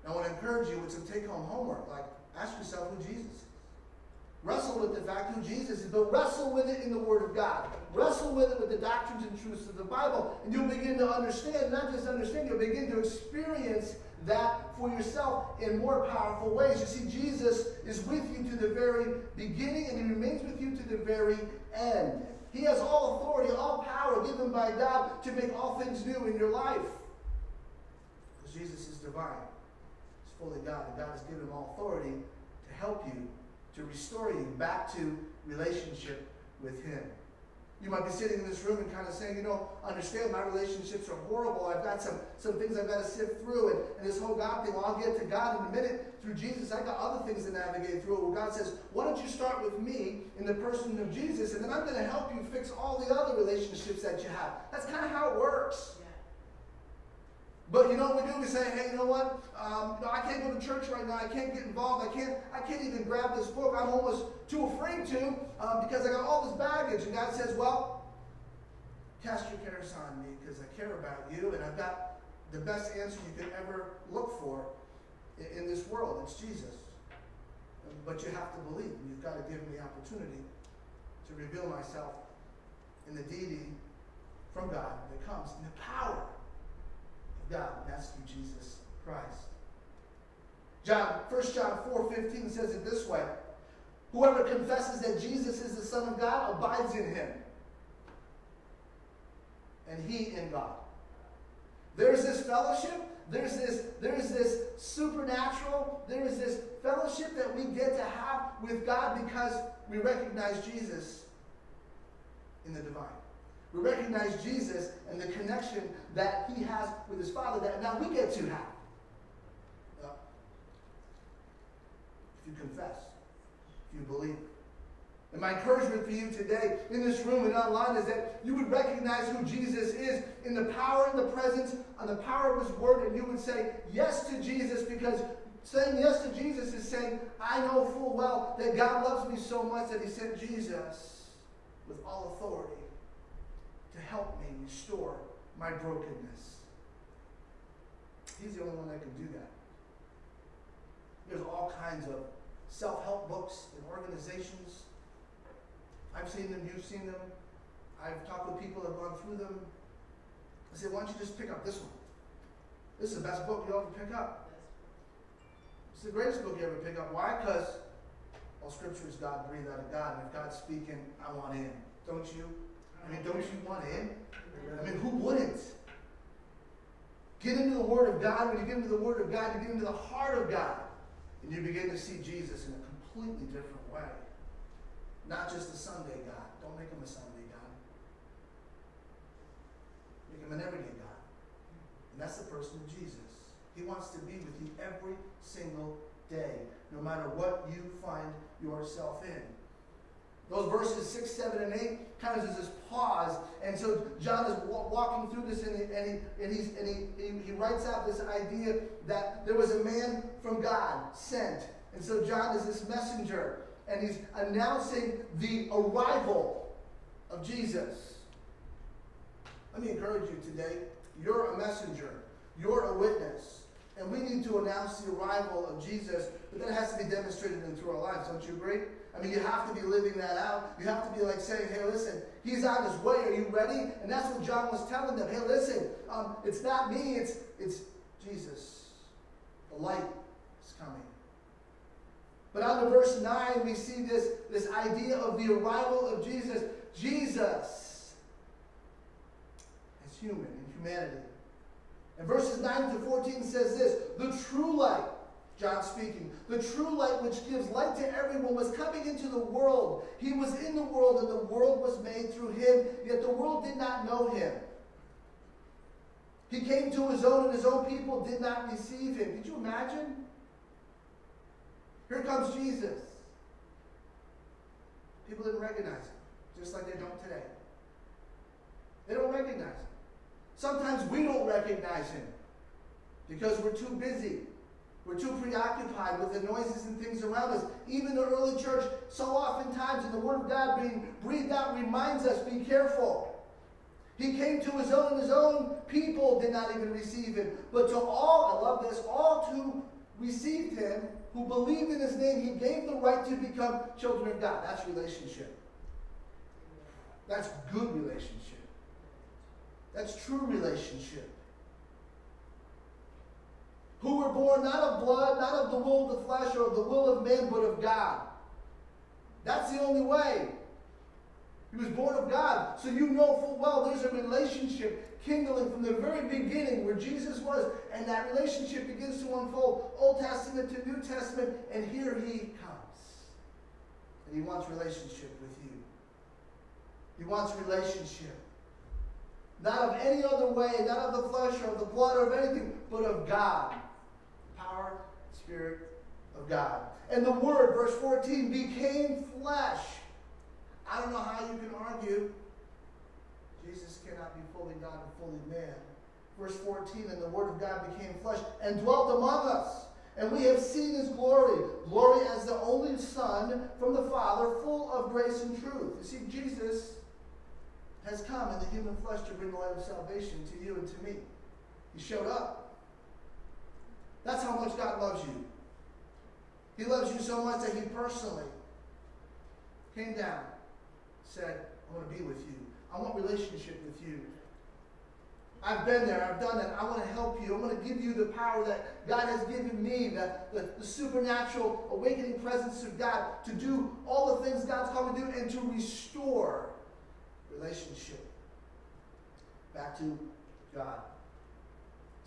I want to encourage you with some take home homework. Like, ask yourself who Jesus is. Wrestle with the fact who Jesus is, but wrestle with it in the Word of God. Wrestle with it with the doctrines and truths of the Bible. And you'll begin to understand, not just understand, you'll begin to experience that for yourself in more powerful ways. You see, Jesus is with you to the very beginning, and He remains with you to the very end. He has all authority, all power given by God to make all things new in your life. Because Jesus is divine. He's fully God, and God has given him all authority to help you, to restore you back to relationship with him. You might be sitting in this room and kind of saying, you know, understand my relationships are horrible. I've got some, some things I've got to sift through. And, and this whole God thing, well, I'll get to God in a minute. Through Jesus, I've got other things to navigate through. Well, God says, why don't you start with me in the person of Jesus, and then I'm going to help you fix all the other relationships that you have. That's kind of how it works. But you know what we do? We say, hey, you know what? Um, no, I can't go to church right now. I can't get involved. I can't. I can't even grab this book. I'm almost too afraid to um, because I got all this baggage. And God says, well, cast your cares on me because I care about you, and I've got the best answer you could ever look for in, in this world. It's Jesus. But you have to believe. You've got to give me the opportunity to reveal myself in the deity from God that comes in the power God, that's through Jesus Christ. John, 1 John 4 15 says it this way Whoever confesses that Jesus is the Son of God abides in him, and he in God. There's this fellowship, there's this, there's this supernatural, there is this fellowship that we get to have with God because we recognize Jesus in the divine. We recognize Jesus and the connection that he has with his Father that now we get to have. Uh, if you confess, if you believe. And my encouragement for you today in this room and online is that you would recognize who Jesus is in the power and the presence and the power of his word, and you would say yes to Jesus because saying yes to Jesus is saying, I know full well that God loves me so much that he sent Jesus with all authority help me restore my brokenness. He's the only one that can do that. There's all kinds of self help books and organizations. I've seen them, you've seen them. I've talked with people that have gone through them. I said, why don't you just pick up this one? This is the best book you'll ever pick up. It's the greatest book you ever pick up. Why? Because all scripture is God breathed out of God. And if God's speaking, I want in. Don't you? I mean, don't you want in? I mean, who wouldn't? Get into the Word of God. When you get into the Word of God, you get into the heart of God. And you begin to see Jesus in a completely different way. Not just a Sunday God. Don't make him a Sunday God. Make him an everyday God. And that's the person of Jesus. He wants to be with you every single day, no matter what you find yourself in. Those verses 6, 7, and 8 kind of is this pause. And so John is wa- walking through this and, he, and, he, and, he's, and he, he, he writes out this idea that there was a man from God sent. And so John is this messenger and he's announcing the arrival of Jesus. Let me encourage you today. You're a messenger. You're a witness. And we need to announce the arrival of Jesus, but that has to be demonstrated through our lives. Don't you agree? I mean, you have to be living that out. You have to be like saying, hey, listen, he's on his way. Are you ready? And that's what John was telling them. Hey, listen, um, it's not me, it's, it's Jesus. The light is coming. But on to verse 9, we see this, this idea of the arrival of Jesus. Jesus as human in humanity. And verses 9 to 14 says this The true light, John speaking, the true light which gives light to everyone was coming into the world. He was in the world, and the world was made through him, yet the world did not know him. He came to his own, and his own people did not receive him. Could you imagine? Here comes Jesus. People didn't recognize him, just like they don't today. They don't recognize him. Sometimes we don't recognize him because we're too busy. We're too preoccupied with the noises and things around us. Even the early church, so oftentimes in the Word of God being breathed out, reminds us be careful. He came to his own, his own people did not even receive him. But to all, I love this, all who received him, who believed in his name, he gave the right to become children of God. That's relationship. That's good relationship. That's true relationship. Who were born not of blood, not of the will of the flesh or of the will of men, but of God. That's the only way. He was born of God. So you know full well there's a relationship kindling from the very beginning where Jesus was, and that relationship begins to unfold Old Testament to New Testament, and here he comes. And he wants relationship with you. He wants relationship. Not of any other way, not of the flesh or of the blood or of anything, but of God. Power, Spirit of God. And the Word, verse 14, became flesh. I don't know how you can argue. Jesus cannot be fully God and fully man. Verse 14, and the Word of God became flesh and dwelt among us. And we have seen his glory, glory as the only Son from the Father, full of grace and truth. You see, Jesus has come in the human flesh to bring the light of salvation to you and to me. He showed up. That's how much God loves you. He loves you so much that he personally came down, said, I want to be with you. I want relationship with you. I've been there. I've done it. I want to help you. I want to give you the power that God has given me, the, the, the, supernatural awakening presence of God to do all the things God's called me to do and to restore relationship back to God.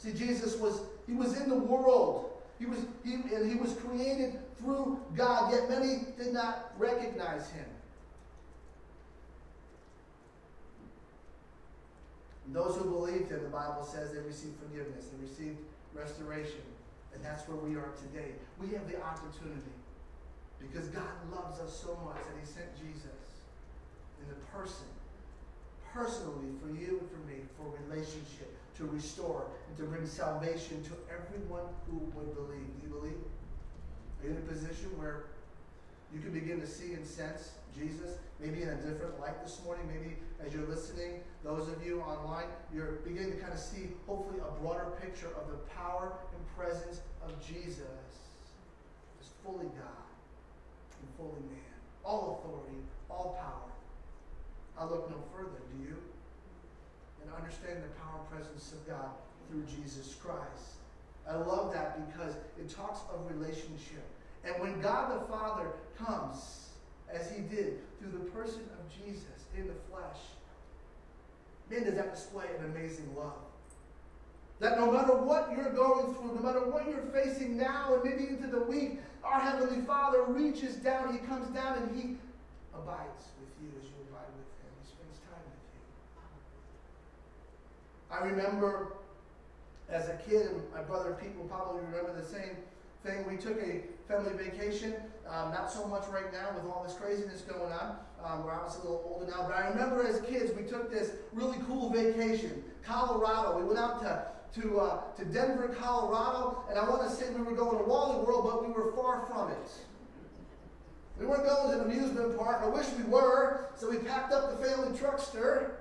See, Jesus was, he was in the world. He was, he, and he was created through God, yet many did not recognize him. And those who believed him, the Bible says, they received forgiveness, they received restoration. And that's where we are today. We have the opportunity because God loves us so much that he sent Jesus in the person, personally for you and for me, for relationship, to restore, and to bring salvation to everyone who would believe. Do you believe? Are you in a position where you can begin to see and sense Jesus, maybe in a different light this morning. Maybe as you're listening, those of you online, you're beginning to kind of see, hopefully, a broader picture of the power and presence of Jesus as fully God and fully man. All authority, all power. I look no further, do you? And understand the power and presence of God through Jesus Christ. I love that because it talks of relationship. And when God the Father comes, as he did through the person of Jesus in the flesh. Man, does that display an amazing love. That no matter what you're going through, no matter what you're facing now and maybe into the week, our Heavenly Father reaches down, He comes down and He abides with you as you abide with Him. He spends time with you. I remember as a kid, and my brother Pete will probably remember the same thing. We took a family vacation. Um, not so much right now with all this craziness going on. Um, we're obviously a little older now, but I remember as kids we took this really cool vacation, Colorado. We went out to to, uh, to Denver, Colorado, and I want to say we were going to Wally World, but we were far from it. We weren't going to an amusement park. I wish we were. So we packed up the family truckster,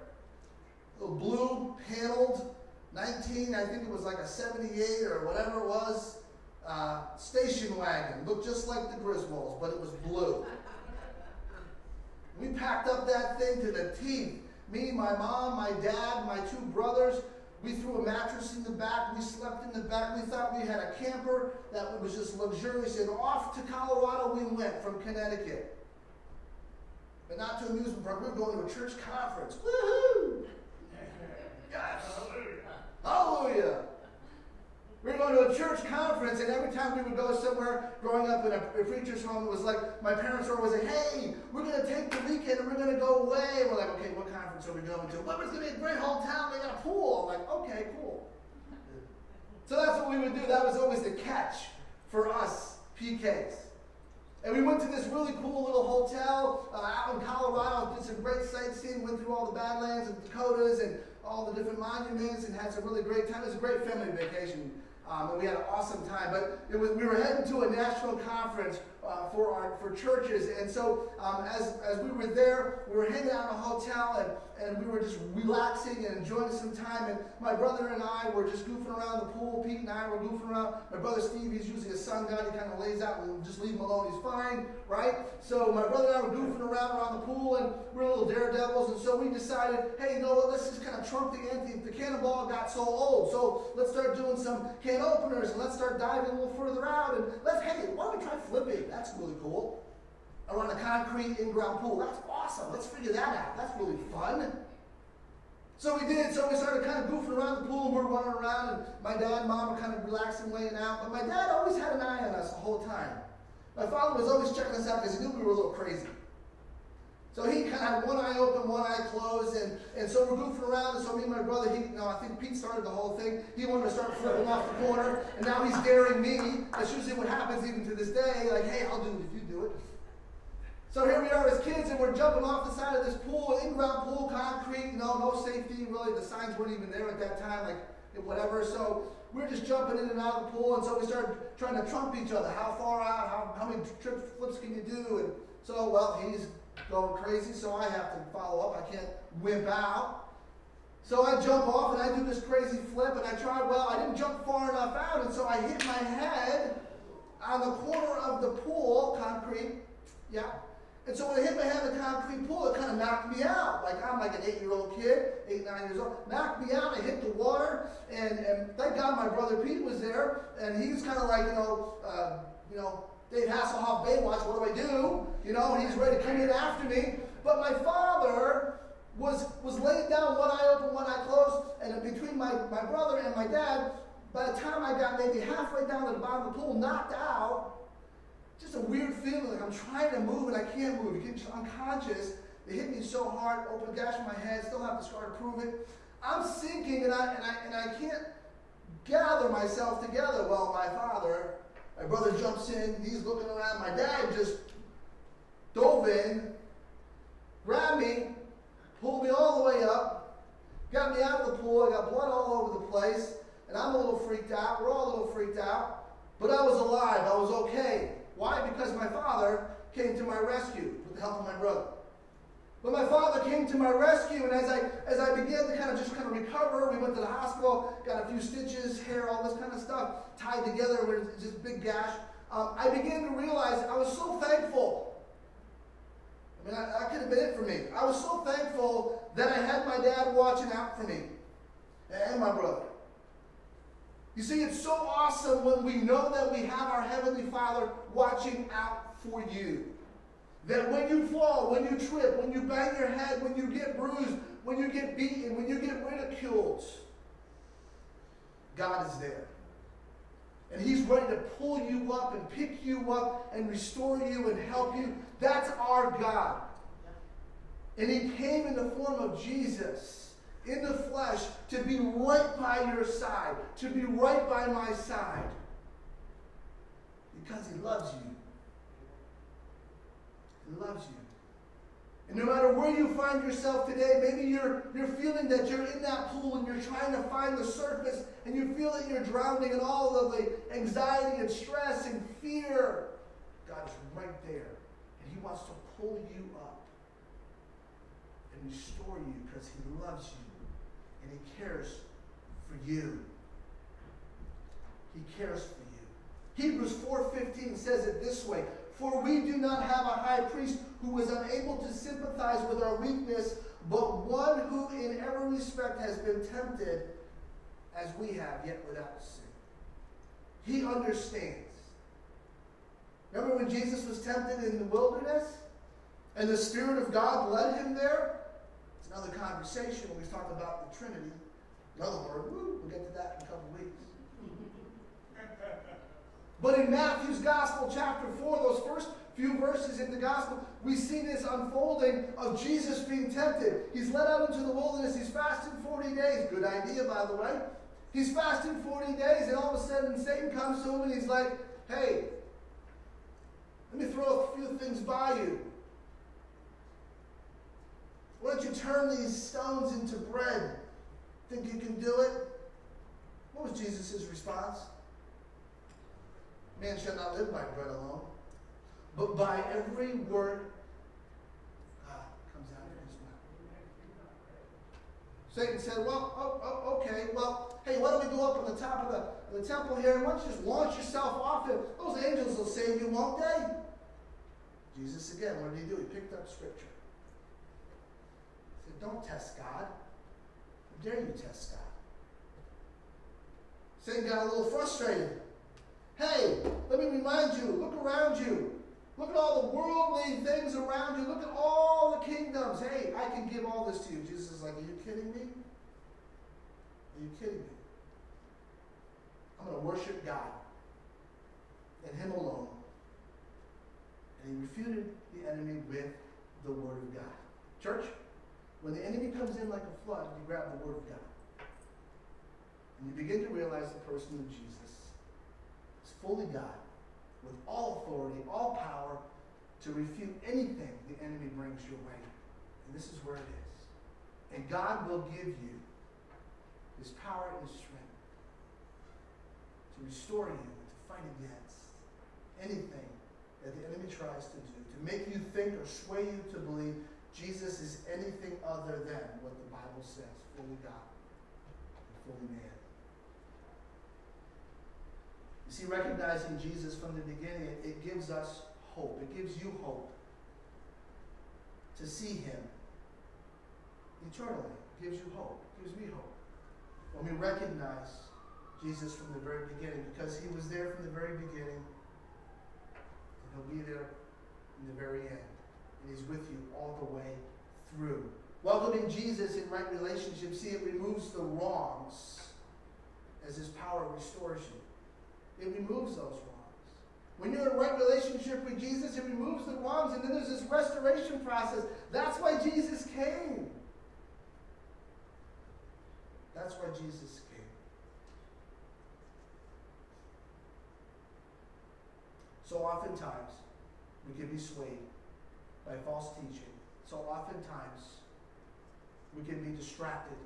little blue paneled 19, I think it was like a 78 or whatever it was, uh, station wagon. Looked just like the Griswolds, but it was blue. We packed up that thing to the teeth. Me, my mom, my dad, my two brothers. We threw a mattress in the back. We slept in the back. We thought we had a camper that was just luxurious. And off to Colorado we went from Connecticut. But not to amusement park. We were going to a church conference. Woohoo! Yes! Hallelujah! We were going to a church conference, and every time we would go somewhere, growing up in a, preacher's home, it was like my parents were always like, "Hey, we're going to take the weekend and we're going to go away." We're like, "Okay, what conference are we going to?" Well, it's going to be a great hometown. They got a pool. I'm like, "Okay, cool." So that's what we would do. That was always the catch for us PKs. And we went to this really cool little hotel uh, out in Colorado, did some great sightseeing, went through all the Badlands and Dakotas and all the different monuments and had some really great time. It was a great family vacation. Um, and we had an awesome time. But was, we were heading to a national conference uh, for our for churches, and so um, as as we were there, we were hanging out in a hotel, and and we were just relaxing and enjoying some time. And my brother and I were just goofing around the pool. Pete and I were goofing around. My brother Steve, he's usually a sun god. He kind of lays out and we'll just leave him alone. He's fine, right? So my brother and I were goofing around around the pool, and we are little daredevils. And so we decided, hey, you know what? Let's just kind of trump the ante. The cannonball got so old, so let's start doing some can openers, and let's start diving a little further out. And let's, hey, why don't we try flipping? That's really cool around a concrete in-ground pool. That's awesome. Let's figure that out. That's really fun. So we did. So we started kind of goofing around the pool and we're running around and my dad and mom were kind of relaxing, laying out. But my dad always had an eye on us the whole time. My father was always checking us out because he knew we were a little crazy. So he kind of had one eye open, one eye closed, and, and so we're goofing around. And so me and my brother, he, know, I think Pete started the whole thing. He wanted to start flipping off the corner, and now he's daring me. That's usually what happens even to this day. Like, hey, I'll do it if you do it. So here we are as kids, and we're jumping off the side of this pool, in-ground pool, concrete, know, no safety, really. The signs weren't even there at that time, like whatever. So we're just jumping in and out of the pool, and so we started trying to trump each other. How far out? How, how many trips, flips can you do? And so, well, he's going crazy, so I have to follow up. I can't wimp out. So I jump off and I do this crazy flip, and I try, well, I didn't jump far enough out, and so I hit my head on the corner of the pool, concrete, yeah, and so when I hit my head in the concrete pool, it kind of knocked me out. Like I'm like an eight-year-old kid, eight, nine years old. Knocked me out. I hit the water, and, and thank God my brother Pete was there, and he was kind of like, you know, uh, you know, Dave Hasselhoff Baywatch. What do I do? You know, he's ready to come in after me. But my father was was laid down, one eye open, one eye closed, and between my, my brother and my dad, by the time I got maybe halfway down to the bottom of the pool, knocked out, just a weird feeling like I'm trying to move and I can't move. You get unconscious. It hit me so hard, open gash in my head, still have the scar to prove it. I'm sinking and I, and I, and I can't gather myself together. Well, my father, my brother jumps in, he's looking around. My dad just dove in, grabbed me, pulled me all the way up, got me out of the pool. I got blood all over the place, and I'm a little freaked out. We're all a little freaked out. But I was alive. I was okay. Why? Because my father came to my rescue with the help of my brother. But my father came to my rescue, and as I as I began to kind of just kind of recover, we went to the hospital, got a few stitches, hair, all this kind of stuff tied together with just big gash. Um, I began to realize I was so thankful. I mean, that could have been it for me. I was so thankful that I had my dad watching out for me and my brother. You see, it's so awesome when we know that we have our Heavenly Father watching out for you. That when you fall, when you trip, when you bang your head, when you get bruised, when you get beaten, when you get ridiculed, God is there. And He's ready to pull you up and pick you up and restore you and help you. That's our God. And He came in the form of Jesus in the flesh to be right by your side, to be right by my side. Because he loves you. He loves you. And no matter where you find yourself today, maybe you're, you're feeling that you're in that pool and you're trying to find the surface and you feel that you're drowning in all of the anxiety and stress and fear. God is right there. And He wants to pull you up and restore you because He loves you and He cares for you. He cares for you. Hebrews 4:15 says it this way, "For we do not have a high priest who is unable to sympathize with our weakness, but one who in every respect has been tempted as we have, yet without sin." He understands. Remember when Jesus was tempted in the wilderness and the Spirit of God led him there? It's another conversation when we talk about the Trinity. Another word, woo, we'll get to that in a couple weeks. But in Matthew's Gospel, chapter 4, those first few verses in the Gospel, we see this unfolding of Jesus being tempted. He's led out into the wilderness. He's fasted 40 days. Good idea, by the way. He's fasted 40 days, and all of a sudden Satan comes to him and he's like, hey, let me throw a few things by you. Why don't you turn these stones into bread? Think you can do it? What was Jesus' response? Man shall not live by bread alone, but by every word comes out of his mouth. Satan said, Well, oh, oh, okay, well, hey, why don't we go up on the top of the, the temple here and why don't you just launch yourself off it? Those angels will save you, won't they? Jesus again, what did he do? He picked up scripture. He said, Don't test God. How dare you test God? Satan got a little frustrated. Hey, let me remind you look around you. Look at all the worldly things around you. Look at all the kingdoms. Hey, I can give all this to you. Jesus is like, Are you kidding me? Are you kidding me? I'm going to worship God and Him alone. And he refuted the enemy with the Word of God. Church, when the enemy comes in like a flood, you grab the Word of God. And you begin to realize the person of Jesus fully God, with all authority, all power, to refute anything the enemy brings your way. And this is where it is. And God will give you his power and his strength to restore you and to fight against anything that the enemy tries to do, to make you think or sway you to believe Jesus is anything other than what the Bible says, fully God and fully man. You see, recognizing Jesus from the beginning, it, it gives us hope. It gives you hope to see him eternally. It gives you hope. It gives me hope. When we recognize Jesus from the very beginning, because he was there from the very beginning and He'll be there in the very end. And He's with you all the way through. Welcoming Jesus in right relationship, see, it removes the wrongs as His power restores you. It removes those wrongs. When you're in a right relationship with Jesus, it removes the wrongs, and then there's this restoration process. That's why Jesus came. That's why Jesus came. So oftentimes, we can be swayed by false teaching. So oftentimes, we can be distracted.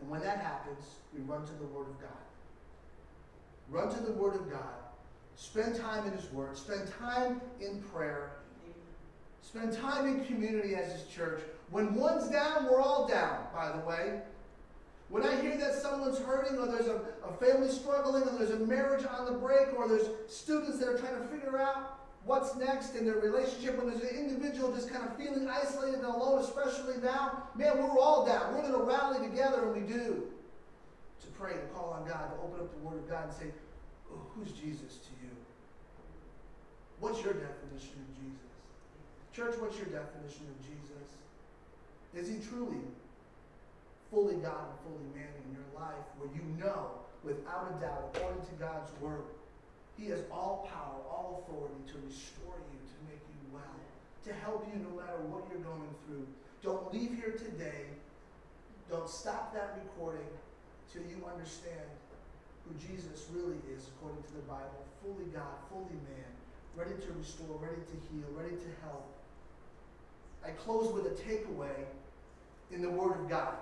And when that happens, we run to the Word of God. Run to the Word of God. Spend time in His Word. Spend time in prayer. Spend time in community as His church. When one's down, we're all down, by the way. When I hear that someone's hurting, or there's a, a family struggling, or there's a marriage on the break, or there's students that are trying to figure out what's next in their relationship, when there's an individual just kind of feeling isolated and alone, especially now, man, we're all down. We're going to rally together, and we do, to pray and call on God, to open up the Word of God and say, oh, Who's Jesus to you? What's your definition of Jesus? Church, what's your definition of Jesus? Is he truly fully God and fully man in your life where you know without a doubt, according to God's word, He has all power, all authority to restore you, to make you well, to help you no matter what you're going through. Don't leave here today. Don't stop that recording till you understand who Jesus really is, according to the Bible fully God, fully man, ready to restore, ready to heal, ready to help, I close with a takeaway in the Word of God.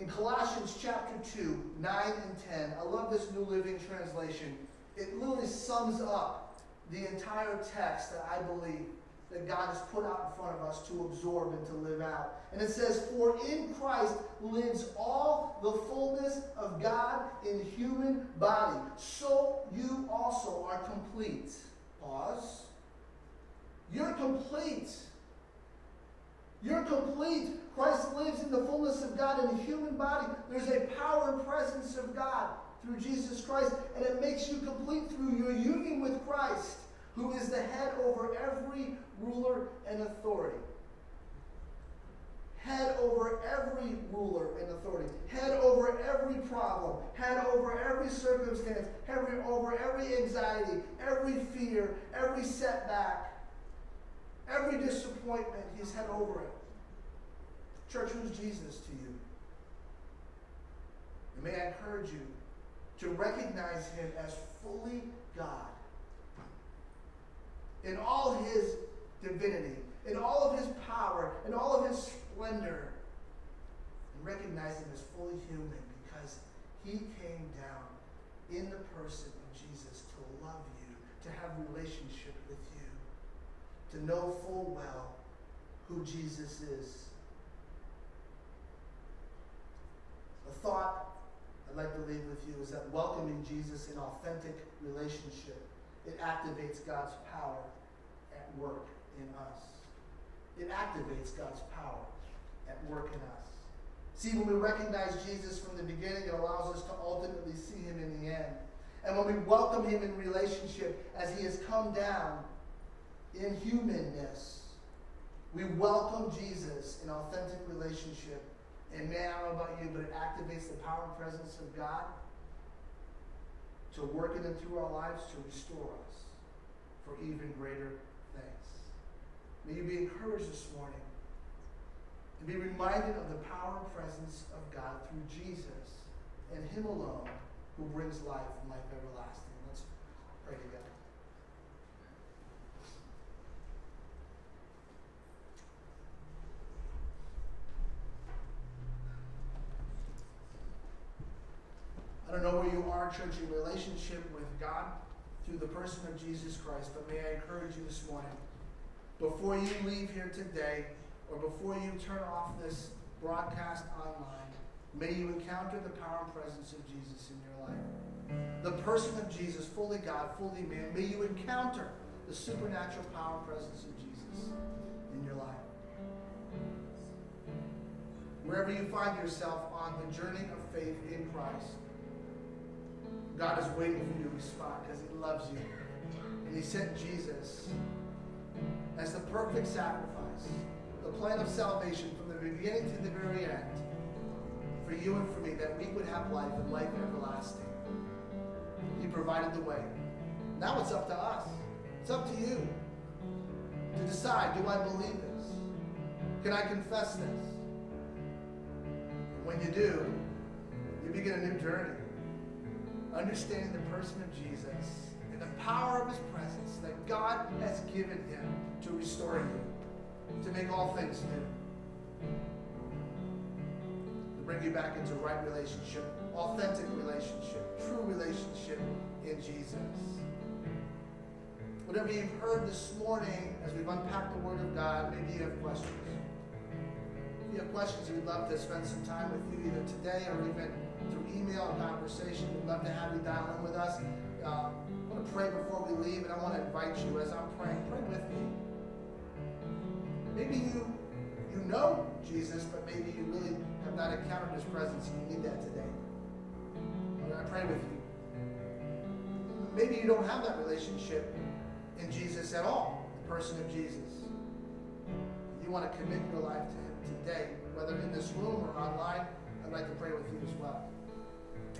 In Colossians chapter 2, 9 and 10, I love this New Living Translation. It literally sums up the entire text that I believe that God has put out in front of us to absorb and to live out. And it says, For in Christ lives all the fullness of God in human body. So you also are complete. Pause. You're complete. You're complete. Christ lives in the fullness of God in a human body. There's a power and presence of God through Jesus Christ, and it makes you complete through your union with Christ, who is the head over every ruler and authority. Head over every ruler and authority. Head over every problem. Head over every circumstance. Head over every anxiety, every fear, every setback, every disappointment. He's head over it. Church, who's Jesus to you? And may I encourage you to recognize him as fully God. In all his divinity, in all of his power, in all of his splendor, and recognize him as fully human because he came down in the person of Jesus to love you, to have relationship with you, to know full well who Jesus is. A thought I'd like to leave with you is that welcoming Jesus in authentic relationship, it activates God's power at work in us. It activates God's power at work in us. See, when we recognize Jesus from the beginning, it allows us to ultimately see him in the end. And when we welcome him in relationship as he has come down in humanness, we welcome Jesus in authentic relationship. And man, I don't know about you, but it activates the power and presence of God to work in and through our lives to restore us for even greater. May you be encouraged this morning and be reminded of the power and presence of God through Jesus and Him alone who brings life and life everlasting. Let's pray together. I don't know where you are, church, in relationship with God through the person of Jesus Christ, but may I encourage you this morning, before you leave here today, or before you turn off this broadcast online, may you encounter the power and presence of Jesus in your life. The person of Jesus, fully God, fully man, may you encounter the supernatural power and presence of Jesus in your life. Wherever you find yourself on the journey of faith in Christ, God is waiting for you to respond because He loves you. And He sent Jesus as the perfect sacrifice, the plan of salvation from the beginning to the very end, for you and for me, that we would have life and life everlasting. He provided the way. Now it's up to us. It's up to you to decide do I believe this? Can I confess this? And when you do, you begin a new journey understanding the person of Jesus the power of his presence that God has given him to restore you, to make all things new, to bring you back into right relationship, authentic relationship, true relationship in Jesus. Whatever you've heard this morning as we've unpacked the Word of God, maybe you have questions. If you have questions, we'd love to spend some time with you either today or even through email and conversation. We'd love to have you dial in with us. Uh, Pray before we leave, and I want to invite you as I'm praying, pray with me. Maybe you you know Jesus, but maybe you really have not encountered his presence and you need that today. I pray with you. Maybe you don't have that relationship in Jesus at all, the person of Jesus. You want to commit your life to him today, whether in this room or online, I'd like to pray with you as well.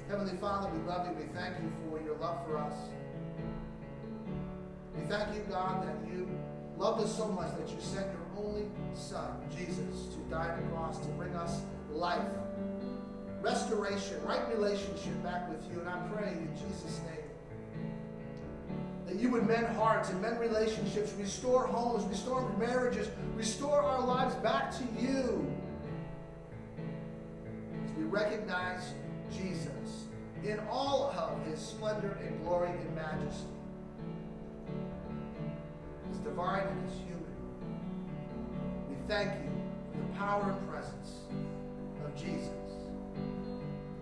Heavenly Father, we love you. We thank you for your love for us. We thank you, God, that you loved us so much that you sent your only Son, Jesus, to die on the cross to bring us life, restoration, right relationship back with you. And I pray in Jesus' name that you would mend hearts and mend relationships, restore homes, restore marriages, restore our lives back to you. As we recognize Jesus in all of his splendor and glory and majesty, as divine and as human. We thank you for the power and presence of Jesus.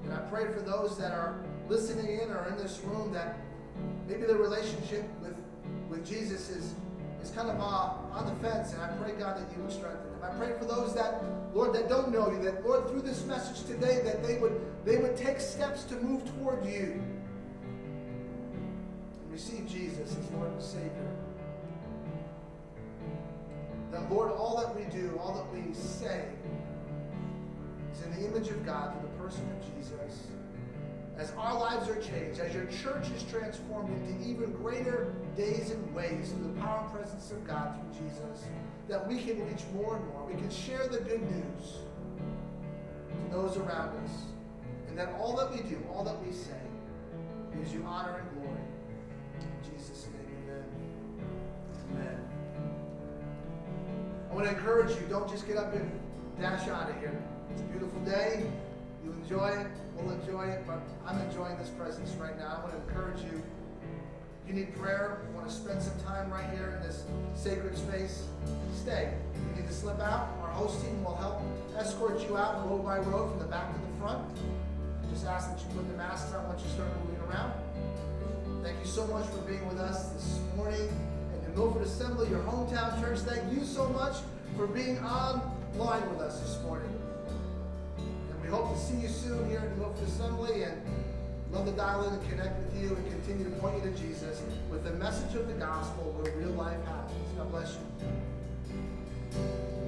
And I pray for those that are listening in or in this room that maybe their relationship with, with Jesus is, is kind of uh, on the fence. And I pray, God, that you would strengthen them. I pray for those that, Lord, that don't know you, that, Lord, through this message today, that they would, they would take steps to move toward you and receive Jesus as Lord and Savior. That, Lord, all that we do, all that we say, is in the image of God through the person of Jesus. As our lives are changed, as your church is transformed into even greater days and ways through the power and presence of God through Jesus, that we can reach more and more. We can share the good news to those around us. And that all that we do, all that we say, gives you honor and glory. In Jesus' name, amen. Amen. I want to encourage you, don't just get up and dash out of here. It's a beautiful day. You enjoy it, we'll enjoy it, but I'm enjoying this presence right now. I want to encourage you. You need prayer, you want to spend some time right here in this sacred space, stay. You need to slip out, our host team will help escort you out row by row from the back to the front. Just ask that you put the masks on once you start moving around. Thank you so much for being with us this morning the Milford Assembly, your hometown church. Thank you so much for being online with us this morning. And we hope to see you soon here at Milford Assembly and love to dial in and connect with you and continue to point you to Jesus with the message of the gospel where real life happens. God bless you.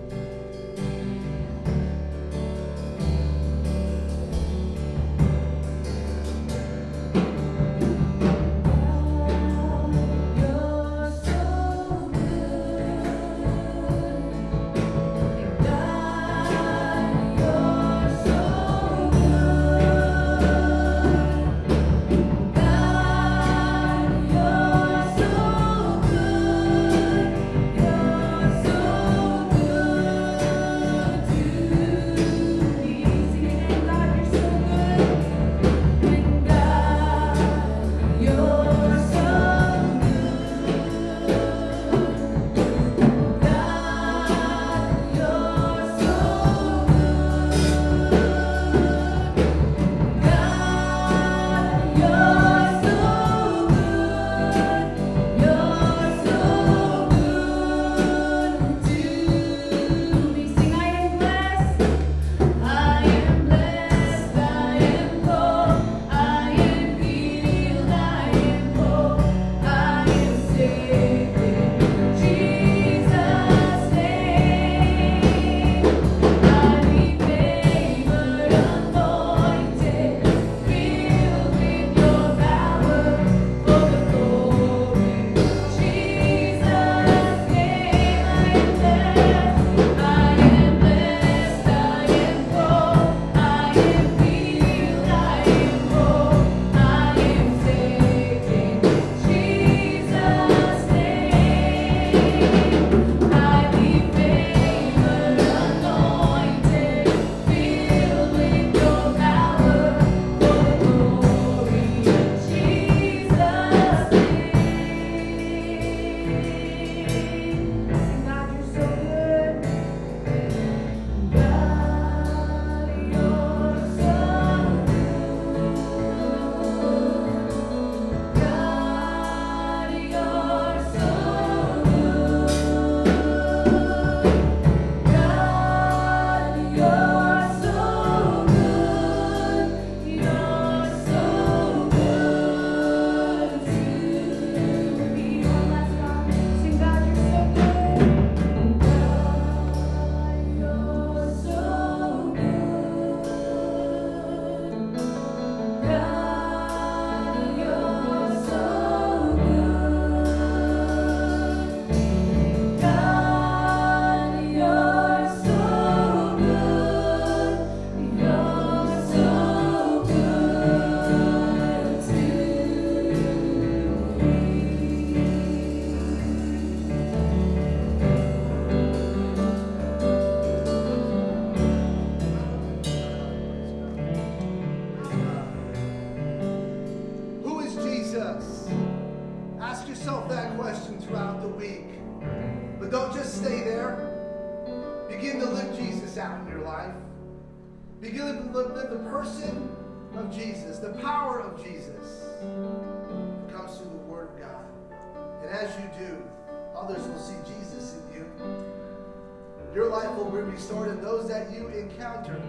Restored, and those that you encounter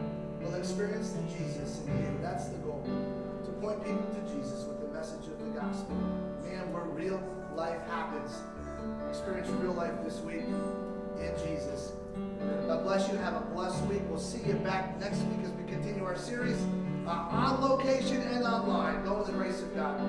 will experience Jesus in you. That's the goal. To point people to Jesus with the message of the gospel. Man, where real life happens. Experience real life this week in Jesus. God bless you. Have a blessed week. We'll see you back next week as we continue our series uh, on location and online. Go in the grace of God.